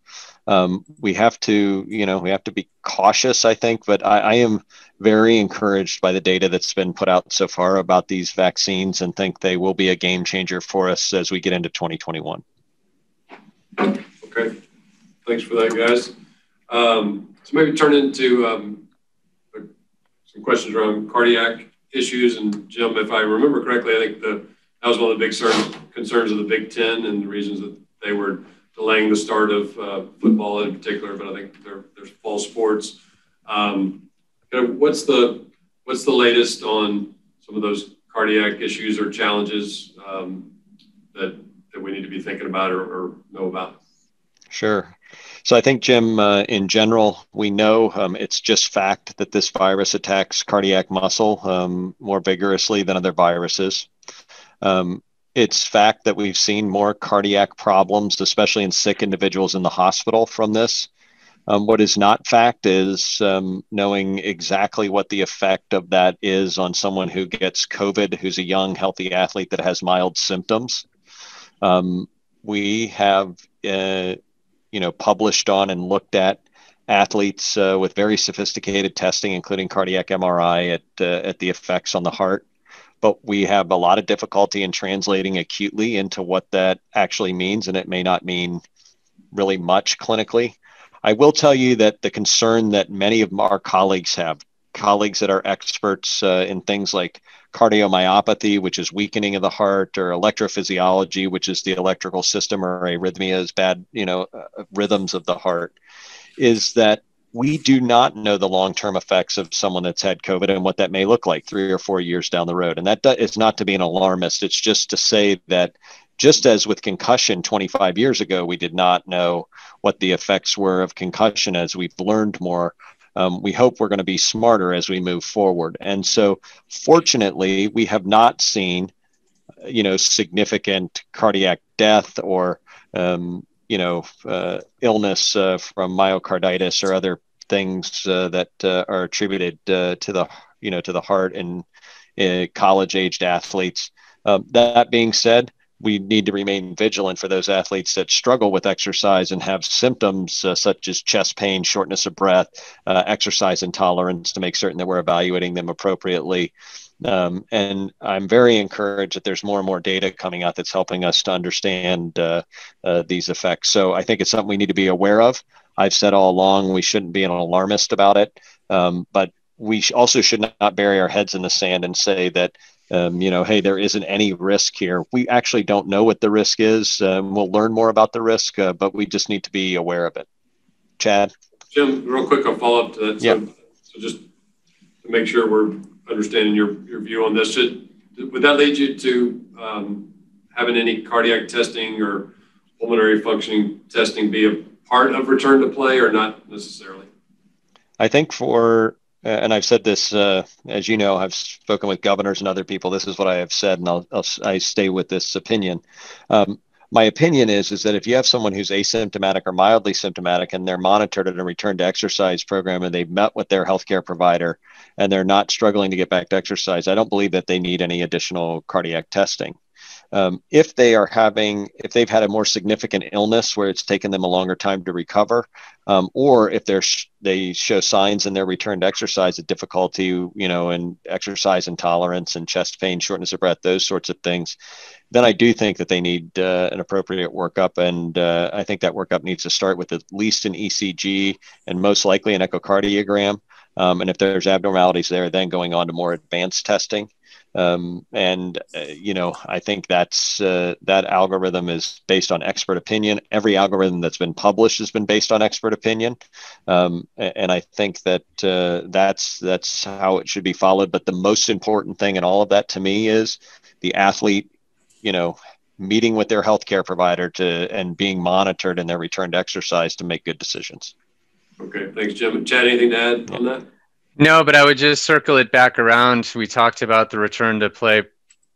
um, we have to, you know, we have to be cautious, I think, but I, I, am very encouraged by the data that's been put out so far about these vaccines and think they will be a game changer for us as we get into 2021. Okay. Thanks for that, guys. Um, so maybe turn into um, some questions around cardiac issues. And Jim, if I remember correctly, I think the, that was one of the big concerns of the Big Ten and the reasons that they were delaying the start of uh, football in particular, but I think there's fall sports. Um, what's the what's the latest on some of those cardiac issues or challenges um, that that we need to be thinking about or, or know about? Sure. So I think, Jim, uh, in general, we know um, it's just fact that this virus attacks cardiac muscle um, more vigorously than other viruses. Um, it's fact that we've seen more cardiac problems, especially in sick individuals in the hospital from this. Um, what is not fact is um, knowing exactly what the effect of that is on someone who gets COVID, who's a young, healthy athlete that has mild symptoms. Um, we have, uh, you know, published on and looked at athletes uh, with very sophisticated testing, including cardiac MRI, at uh, at the effects on the heart but we have a lot of difficulty in translating acutely into what that actually means, and it may not mean really much clinically. I will tell you that the concern that many of our colleagues have, colleagues that are experts uh, in things like cardiomyopathy, which is weakening of the heart, or electrophysiology, which is the electrical system or arrhythmias, bad, you know, uh, rhythms of the heart, is that we do not know the long-term effects of someone that's had COVID and what that may look like three or four years down the road. And that is not to be an alarmist. It's just to say that just as with concussion 25 years ago, we did not know what the effects were of concussion as we've learned more. Um, we hope we're going to be smarter as we move forward. And so, fortunately, we have not seen, you know, significant cardiac death or, um, you know, uh, illness uh, from myocarditis or other things uh, that uh, are attributed uh, to the, you know, to the heart in, in college-aged athletes. Um, that being said, we need to remain vigilant for those athletes that struggle with exercise and have symptoms uh, such as chest pain, shortness of breath, uh, exercise intolerance to make certain that we're evaluating them appropriately. Um, and I'm very encouraged that there's more and more data coming out that's helping us to understand uh, uh these effects. So I think it's something we need to be aware of. I've said all along we shouldn't be an alarmist about it, um, but we also should not bury our heads in the sand and say that um, you know, hey, there isn't any risk here. We actually don't know what the risk is. Um, we'll learn more about the risk, uh, but we just need to be aware of it. Chad? Jim, real quick, I'll follow up to that. So, yeah. so just to make sure we're understanding your, your view on this, should, would that lead you to um, having any cardiac testing or pulmonary functioning testing be a part of return to play or not necessarily? I think for uh, and I've said this, uh, as you know, I've spoken with governors and other people. This is what I have said, and I'll, I'll i stay with this opinion. Um, my opinion is is that if you have someone who's asymptomatic or mildly symptomatic and they're monitored in a return to exercise program and they've met with their healthcare provider and they're not struggling to get back to exercise, I don't believe that they need any additional cardiac testing. Um, if they are having, if they've had a more significant illness where it's taken them a longer time to recover, um, or if they're sh- they show signs in their return to exercise of difficulty, you know, and exercise intolerance and chest pain, shortness of breath, those sorts of things, then I do think that they need uh, an appropriate workup, and uh, I think that workup needs to start with at least an ECG and most likely an echocardiogram. Um, and if there's abnormalities there, then going on to more advanced testing. Um, and uh, you know, I think that's uh, that algorithm is based on expert opinion. Every algorithm that's been published has been based on expert opinion, um, and I think that uh, that's that's how it should be followed. But the most important thing in all of that to me is the athlete, you know, meeting with their healthcare provider to and being monitored in their return to exercise to make good decisions. Okay, thanks, Jim. Chad, anything to add on that? No, but I would just circle it back around. We talked about the return to play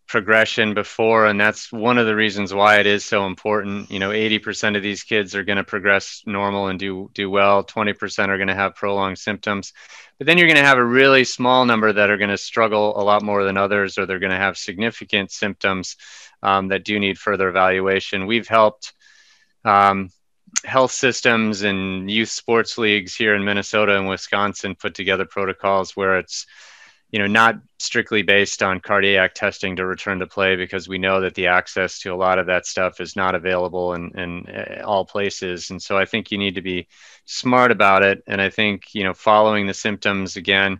progression before, and that's one of the reasons why it is so important. You know, 80% of these kids are going to progress normal and do do well. 20% are going to have prolonged symptoms, but then you're going to have a really small number that are going to struggle a lot more than others, or they're going to have significant symptoms um, that do need further evaluation. We've helped. Um, health systems and youth sports leagues here in Minnesota and Wisconsin put together protocols where it's you know not strictly based on cardiac testing to return to play because we know that the access to a lot of that stuff is not available in, in uh, all places. And so i think you need to be smart about it. And i think you know following the symptoms again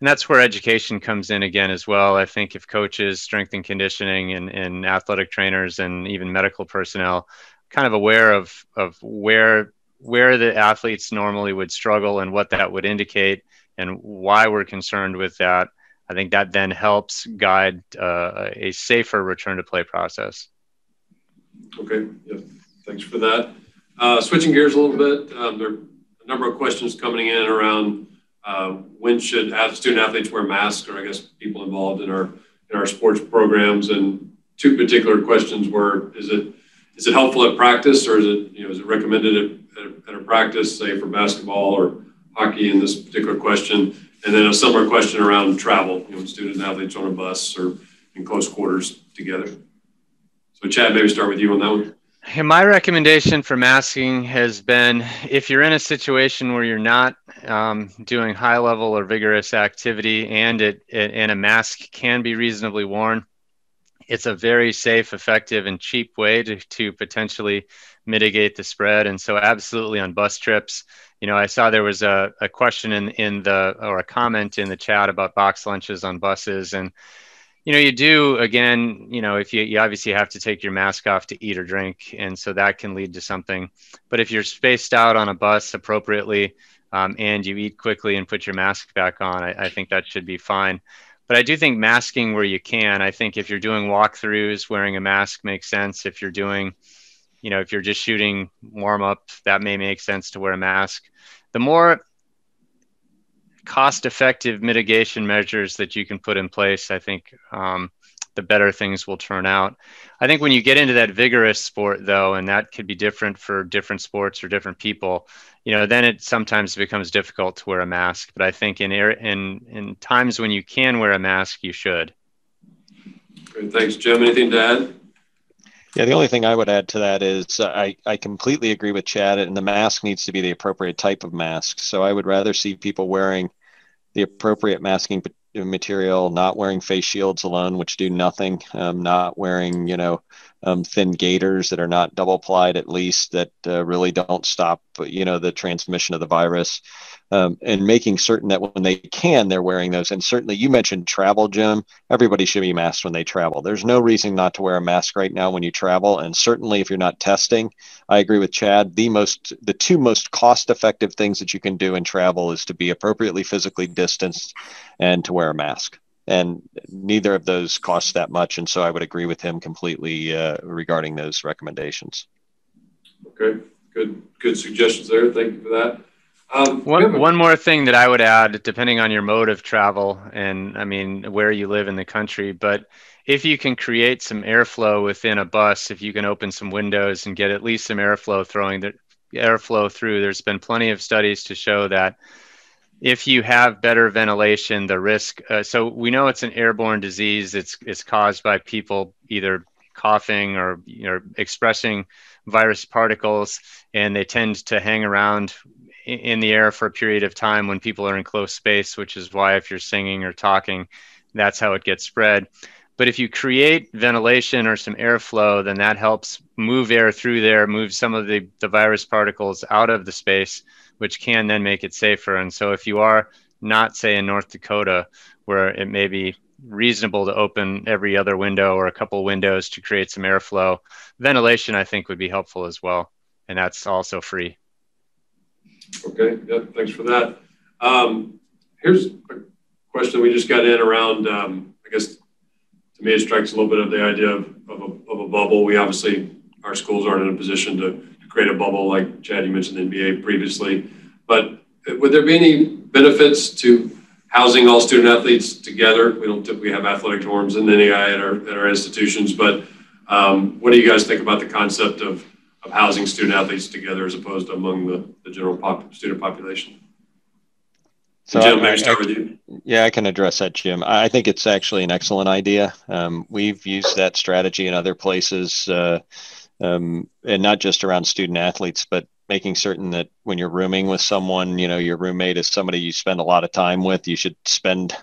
and that's where education comes in again as well. I think if coaches strength and conditioning and, and athletic trainers and even medical personnel kind of aware of of where where the athletes normally would struggle and what that would indicate and why we're concerned with that. I think that then helps guide uh, a safer return to play process. Okay, yeah, thanks for that. Uh, switching gears a little bit, um, there are a number of questions coming in around uh, when should student athletes wear masks, or I guess people involved in our in our sports programs. And two particular questions were: Is it is it helpful at practice or is it, you know, is it recommended at, at, at a practice, say for basketball or hockey in this particular question? And then a similar question around travel, you know, student athletes on a bus or in close quarters together. So Chad, maybe start with you on that one. And my recommendation for masking has been if you're in a situation where you're not um, doing high level or vigorous activity and it, it, and a mask can be reasonably worn, it's a very safe, effective, and cheap way to, to potentially mitigate the spread. And so, absolutely on bus trips, you know, I saw there was a, a question in, in the or a comment in the chat about box lunches on buses. And, you know, you do again, you know, if you, you obviously have to take your mask off to eat or drink. And so that can lead to something. But if you're spaced out on a bus appropriately, um, and you eat quickly and put your mask back on, I, I think that should be fine but I do think masking where you can. I think if you're doing walkthroughs, wearing a mask makes sense. If you're doing, you know, if you're just shooting warm up, that may make sense to wear a mask. The more cost-effective mitigation measures that you can put in place, I think um, the better things will turn out. I think when you get into that vigorous sport, though, and that could be different for different sports or different people, you know, then it sometimes becomes difficult to wear a mask. But I think in in in times when you can wear a mask, you should. Great, thanks, Jim. Anything to add? Yeah, the only thing I would add to that is uh, I, I completely agree with Chad, and the mask needs to be the appropriate type of mask. So I would rather see people wearing the appropriate masking material, not wearing face shields alone, which do nothing, um, not wearing, you know, um, thin gaiters that are not double plied at least that uh, really don't stop, you know, the transmission of the virus um, and making certain that when they can, they're wearing those. And certainly, you mentioned travel, Jim. Everybody should be masked when they travel. There's no reason not to wear a mask right now when you travel. And certainly, if you're not testing, I agree with Chad. The most, the two most cost-effective things that you can do in travel is to be appropriately physically distanced and to wear a mask. And neither of those costs that much. And so, I would agree with him completely uh, regarding those recommendations. Okay, good, good suggestions there. Thank you for that. Um, one, one more thing that I would add, depending on your mode of travel and I mean, where you live in the country, but if you can create some airflow within a bus, if you can open some windows and get at least some airflow throwing the airflow through, there's been plenty of studies to show that if you have better ventilation, the risk. Uh, so we know it's an airborne disease. It's it's caused by people either coughing or you know expressing virus particles, and they tend to hang around in the air for a period of time when people are in close space, which is why if you're singing or talking, that's how it gets spread. But if you create ventilation or some airflow, then that helps move air through there, move some of the, the virus particles out of the space, which can then make it safer. And so if you are not, say, in North Dakota, where it may be reasonable to open every other window or a couple windows to create some airflow, ventilation, I think, would be helpful as well. And that's also free. Okay, yeah, thanks for that. Um, here's a question we just got in around, um, I guess, to me, it strikes a little bit of the idea of, of, a, of a bubble. We obviously, our schools aren't in a position to, to create a bubble like Chad, you mentioned the NBA previously. But would there be any benefits to housing all student athletes together? We don't typically have athletic dorms in the NAIA at our, at our institutions, but um, what do you guys think about the concept of of housing student athletes together as opposed to among the, the general pop, student population. So Jim, maybe start with you. Yeah, I can address that, Jim. I think it's actually an excellent idea. Um, we've used that strategy in other places, uh, um, and not just around student athletes, but making certain that when you're rooming with someone, you know, your roommate is somebody you spend a lot of time with. You should spend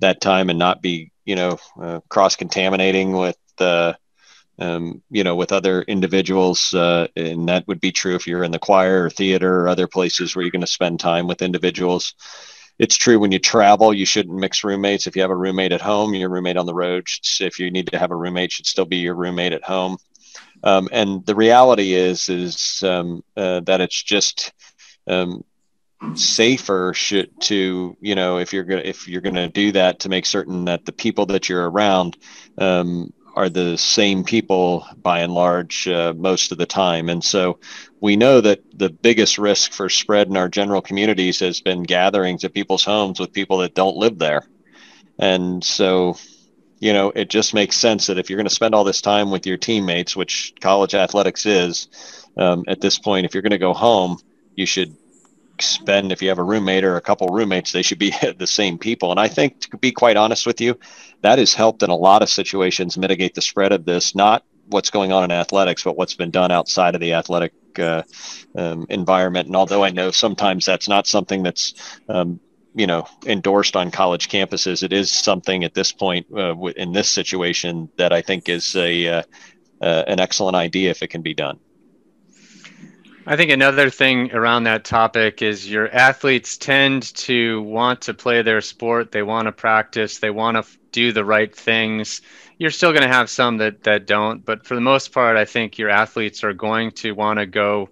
that time and not be, you know, uh, cross contaminating with. Uh, um, you know, with other individuals. Uh, and that would be true if you're in the choir or theater or other places where you're going to spend time with individuals. It's true when you travel, you shouldn't mix roommates. If you have a roommate at home, your roommate on the road, if you need to have a roommate, should still be your roommate at home. Um, and the reality is, is um, uh, that it's just um, safer should to you know if you're gonna if you're gonna do that to make certain that the people that you're around um, are the same people by and large uh, most of the time. And so we know that the biggest risk for spread in our general communities has been gatherings at people's homes with people that don't live there. And so, you know, it just makes sense that if you're going to spend all this time with your teammates, which college athletics is, um, at this point, if you're going to go home, you should spend if you have a roommate or a couple roommates they should be <laughs> the same people. And i think to be quite honest with you that has helped in a lot of situations mitigate the spread of this not what's going on in athletics but what's been done outside of the athletic uh, um, environment. And although i know sometimes that's not something that's um, you know endorsed on college campuses it is something at this point uh, in this situation that i think is a uh, uh an excellent idea if it can be done I think another thing around that topic is your athletes tend to want to play their sport. They want to practice. They want to do the right things. You're still going to have some that that don't, but for the most part, I think your athletes are going to want to go,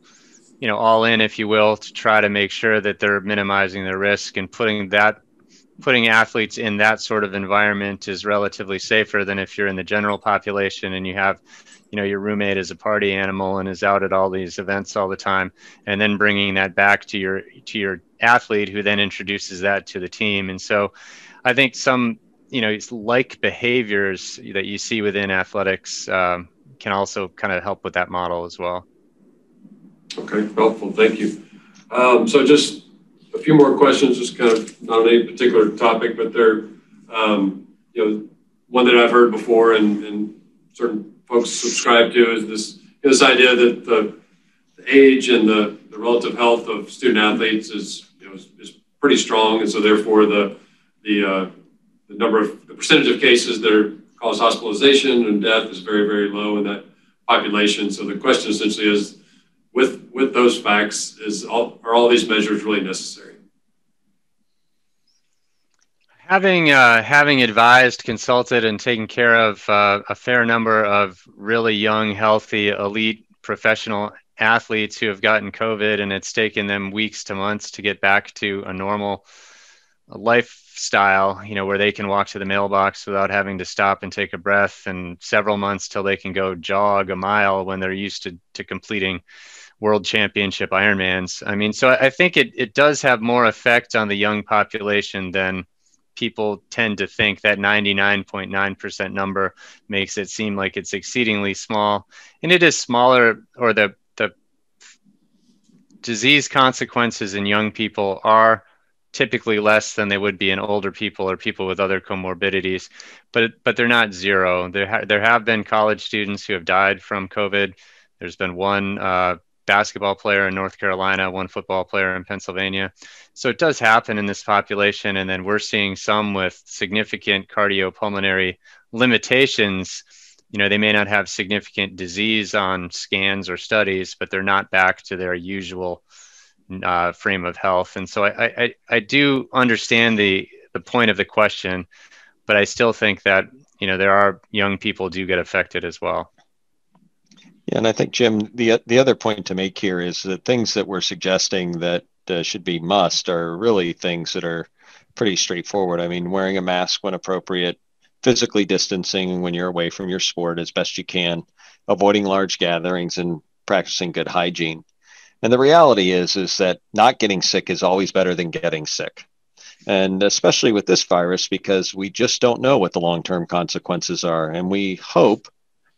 you know, all in, if you will, to try to make sure that they're minimizing their risk and putting that putting athletes in that sort of environment is relatively safer than if you're in the general population and you have you know your roommate is a party animal and is out at all these events all the time and then bringing that back to your to your athlete who then introduces that to the team. And so i think some you know like behaviors that you see within athletics um, can also kind of help with that model as well okay helpful thank you um, so just a few more questions just kind of not on any particular topic but they're um, you know one that i've heard before and, and certain folks subscribe to is this this idea that the, the age and the, the relative health of student athletes is you know is, is pretty strong, and so therefore the the uh, the number of the percentage of cases that are cause hospitalization and death is very very low in that population. So the question essentially is, with with those facts, is all, are all these measures really necessary? Having uh, having advised, consulted, and taken care of uh, a fair number of really young, healthy, elite professional athletes who have gotten COVID, and it's taken them weeks to months to get back to a normal lifestyle, you know, where they can walk to the mailbox without having to stop and take a breath, and several months till they can go jog a mile when they're used to to completing world championship Ironmans. I mean, so I think it it does have more effect on the young population than people tend to think that 99.9% number makes it seem like it's exceedingly small. And it is smaller, or the, the disease consequences in young people are typically less than they would be in older people or people with other comorbidities, but but they're not zero. There ha- there have been college students who have died from COVID. There's been one uh, basketball player in North Carolina, one football player in Pennsylvania. So it does happen in this population. And then we're seeing some with significant cardiopulmonary limitations. You know, they may not have significant disease on scans or studies, but they're not back to their usual uh, frame of health. And so I, I, I do understand the, the point of the question, but I still think that, you know, there are young people do get affected as well. Yeah, and I think Jim, the the other point to make here is that things that we're suggesting that uh, should be must are really things that are pretty straightforward. I mean, wearing a mask when appropriate, physically distancing when you're away from your sport as best you can, avoiding large gatherings, and practicing good hygiene. And the reality is is that not getting sick is always better than getting sick. And especially with this virus, because we just don't know what the long term consequences are. And we hope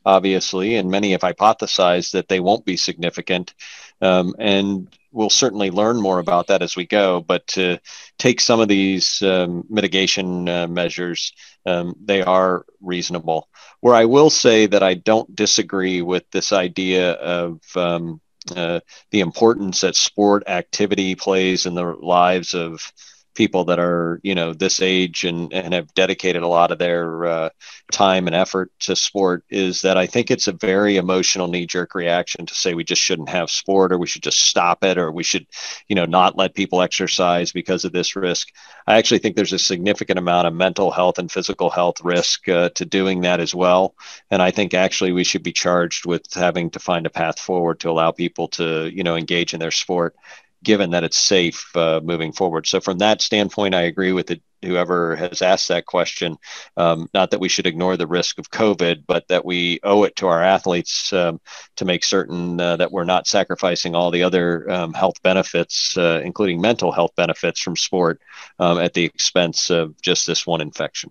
obviously, and many have hypothesized that they won't be significant. Um, and we'll certainly learn more about that as we go. But to take some of these um, mitigation uh, measures, um, they are reasonable. Where I will say that I don't disagree with this idea of um, uh, the importance that sport activity plays in the lives of people that are you know this age and and have dedicated a lot of their uh, time and effort to sport is that I think it's a very emotional knee jerk reaction to say we just shouldn't have sport or we should just stop it or we should you know not let people exercise because of this risk. I actually think there's a significant amount of mental health and physical health risk uh, to doing that as well, and I think actually we should be charged with having to find a path forward to allow people to you know engage in their sport given that it's safe uh, moving forward. So from that standpoint, I agree with it, whoever has asked that question. Um, not that we should ignore the risk of COVID, but that we owe it to our athletes um, to make certain uh, that we're not sacrificing all the other um, health benefits, uh, including mental health benefits from sport, um, at the expense of just this one infection.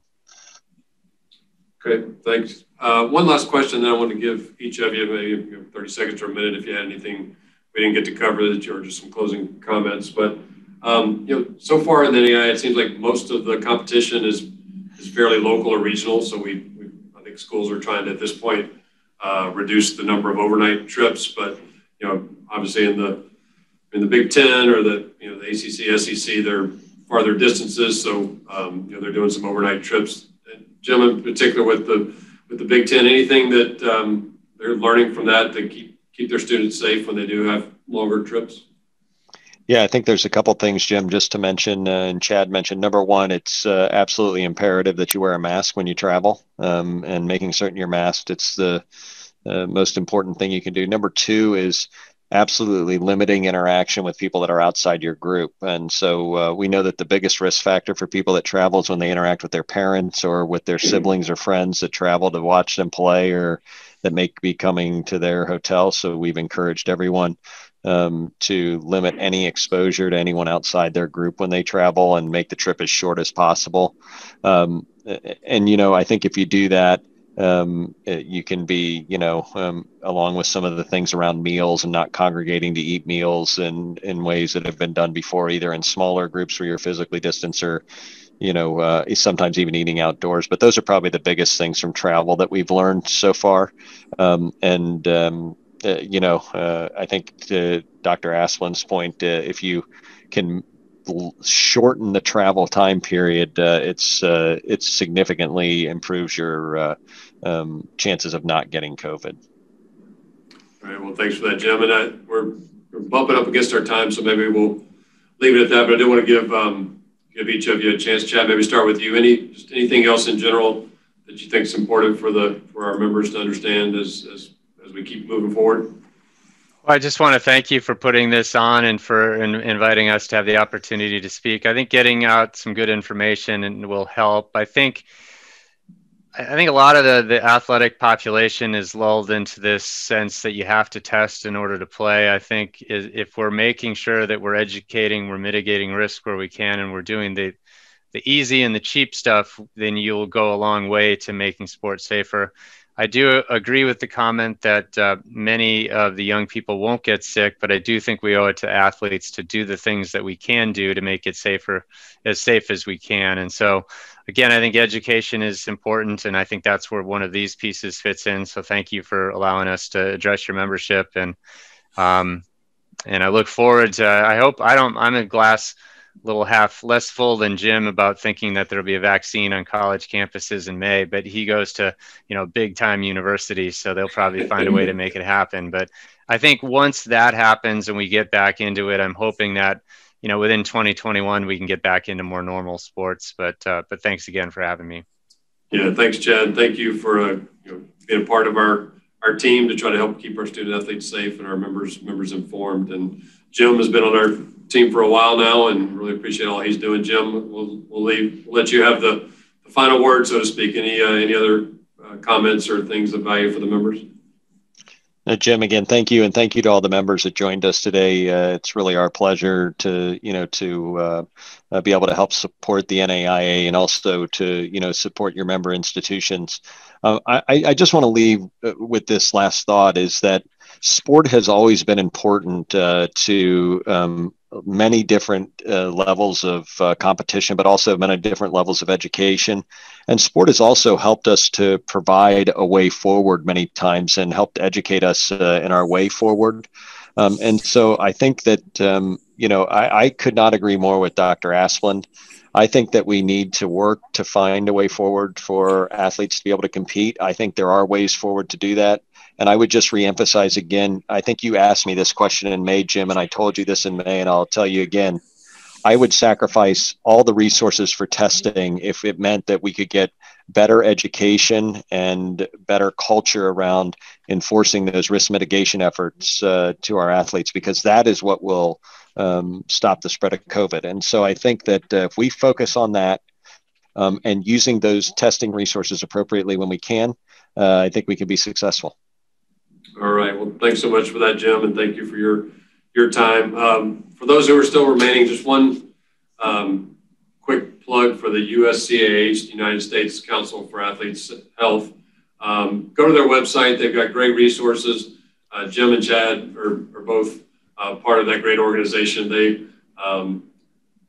Great, thanks. Uh, one last question, then I want to give each of you maybe 30 seconds or a minute if you had anything we didn't get to cover that, or just some closing comments. But um, you know, so far in the NAIA, it seems like most of the competition is is fairly local or regional. So we, we I think schools are trying to at this point uh, reduce the number of overnight trips. But you know, obviously in the in the Big Ten or the you know the ACC, SEC, they're farther distances, so um, you know they're doing some overnight trips. And Jim, in particular, with the with the Big Ten, anything that um, they're learning from that to keep keep their students safe when they do have longer trips? Yeah, I think there's a couple things, Jim, just to mention, uh, and Chad mentioned. Number one, it's uh, absolutely imperative that you wear a mask when you travel, um, and making certain you're masked. It's the uh, most important thing you can do. Number two is absolutely limiting interaction with people that are outside your group. And so uh, we know that the biggest risk factor for people that travel is when they interact with their parents or with their siblings or friends that travel to watch them play or that may be coming to their hotel. So we've encouraged everyone um, to limit any exposure to anyone outside their group when they travel and make the trip as short as possible. Um, and, you know, I think if you do that, um, you can be, you know, um, along with some of the things around meals and not congregating to eat meals in, in ways that have been done before, either in smaller groups where you're physically distanced or, you know, uh, sometimes even eating outdoors. But those are probably the biggest things from travel that we've learned so far. Um, and, um, uh, you know, uh, I think to Dr. Asplund's point, uh, if you can shorten the travel time period, uh, it's uh, it significantly improves your um, chances of not getting COVID. All right. Well, thanks for that, Jim. And I, we're, we're bumping up against our time, so maybe we'll leave it at that. But I do want to give um, give each of you a chance, Chad. Maybe start with you. Any just anything else in general that you think is important for the for our members to understand as as as we keep moving forward? Well, I just want to thank you for putting this on and for in, inviting us to have the opportunity to speak. I think getting out some good information and will help. I think I think a lot of the, the athletic population is lulled into this sense that you have to test in order to play. I think if we're making sure that we're educating, we're mitigating risk where we can, and we're doing the the easy and the cheap stuff, then you'll go a long way to making sports safer. I do agree with the comment that uh, many of the young people won't get sick, but I do think we owe it to athletes to do the things that we can do to make it safer, as safe as we can. And so, again, I think education is important, and I think that's where one of these pieces fits in. So, thank you for allowing us to address your membership, and um, and I look forward to. I hope I don't. I'm a glass little half less full than Jim about thinking that there'll be a vaccine on college campuses in May, but he goes to, you know, big time universities, so they'll probably find a way to make it happen. But I think once that happens and we get back into it, I'm hoping that, you know, within 2021 we can get back into more normal sports. But uh, but thanks again for having me. Yeah, thanks, Chad. Thank you for uh, you know, being a part of our our team to try to help keep our student athletes safe and our members members informed. And Jim has been on our team for a while now, and really appreciate all he's doing. Jim, we'll we'll, leave, we'll let you have the, the, final word, so to speak. Any uh, any other uh, comments or things of value for the members? Uh, Jim, again, thank you, and thank you to all the members that joined us today. Uh, it's really our pleasure to, you know, to uh, uh be able to help support the NAIA and also to, you know, support your member institutions. Uh, I, I just want to leave uh, with this last thought: is that sport has always been important to um, many different uh, levels of uh, competition, but also many different levels of education. And sport has also helped us to provide a way forward many times and helped educate us uh, in our way forward. Um, and so I think that, um, you know, I, I, could not agree more with Dr. Asplund. I think that we need to work to find a way forward for athletes to be able to compete. I think there are ways forward to do that. And I would just reemphasize again, I think you asked me this question in May, Jim, and I told you this in May, and I'll tell you again. I would sacrifice all the resources for testing if it meant that we could get better education and better culture around enforcing those risk mitigation efforts uh, to our athletes, because that is what will um, stop the spread of COVID. And so I think that uh, if we focus on that um, and using those testing resources appropriately when we can, uh, I think we can be successful. All right. Well, thanks so much for that, Jim, and thank you for your your time. Um, for those who are still remaining, just one um, quick plug for the USCAH, the United States Council for Athletes Health. Um, go to their website. They've got great resources. Uh, Jim and Chad are, are both uh, part of that great organization. They um,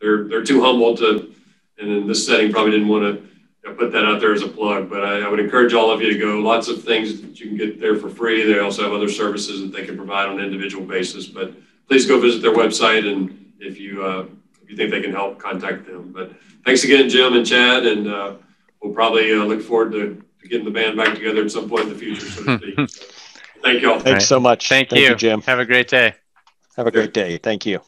they're they're too humble to, and in this setting, probably didn't want to I put that out there as a plug, but I, I, would encourage all of you to go. Lots of things that you can get there for free. They also have other services that they can provide on an individual basis. But please go visit their website, and if you uh, if you think they can help, contact them. But thanks again, Jim and Chad, and uh, we'll probably uh, look forward to, to, getting the band back together at some point in the future, so to speak. <laughs> thank you all. Thanks so much. Thank, thank you. you, Jim. Have a great day. Have a great day. Thank you.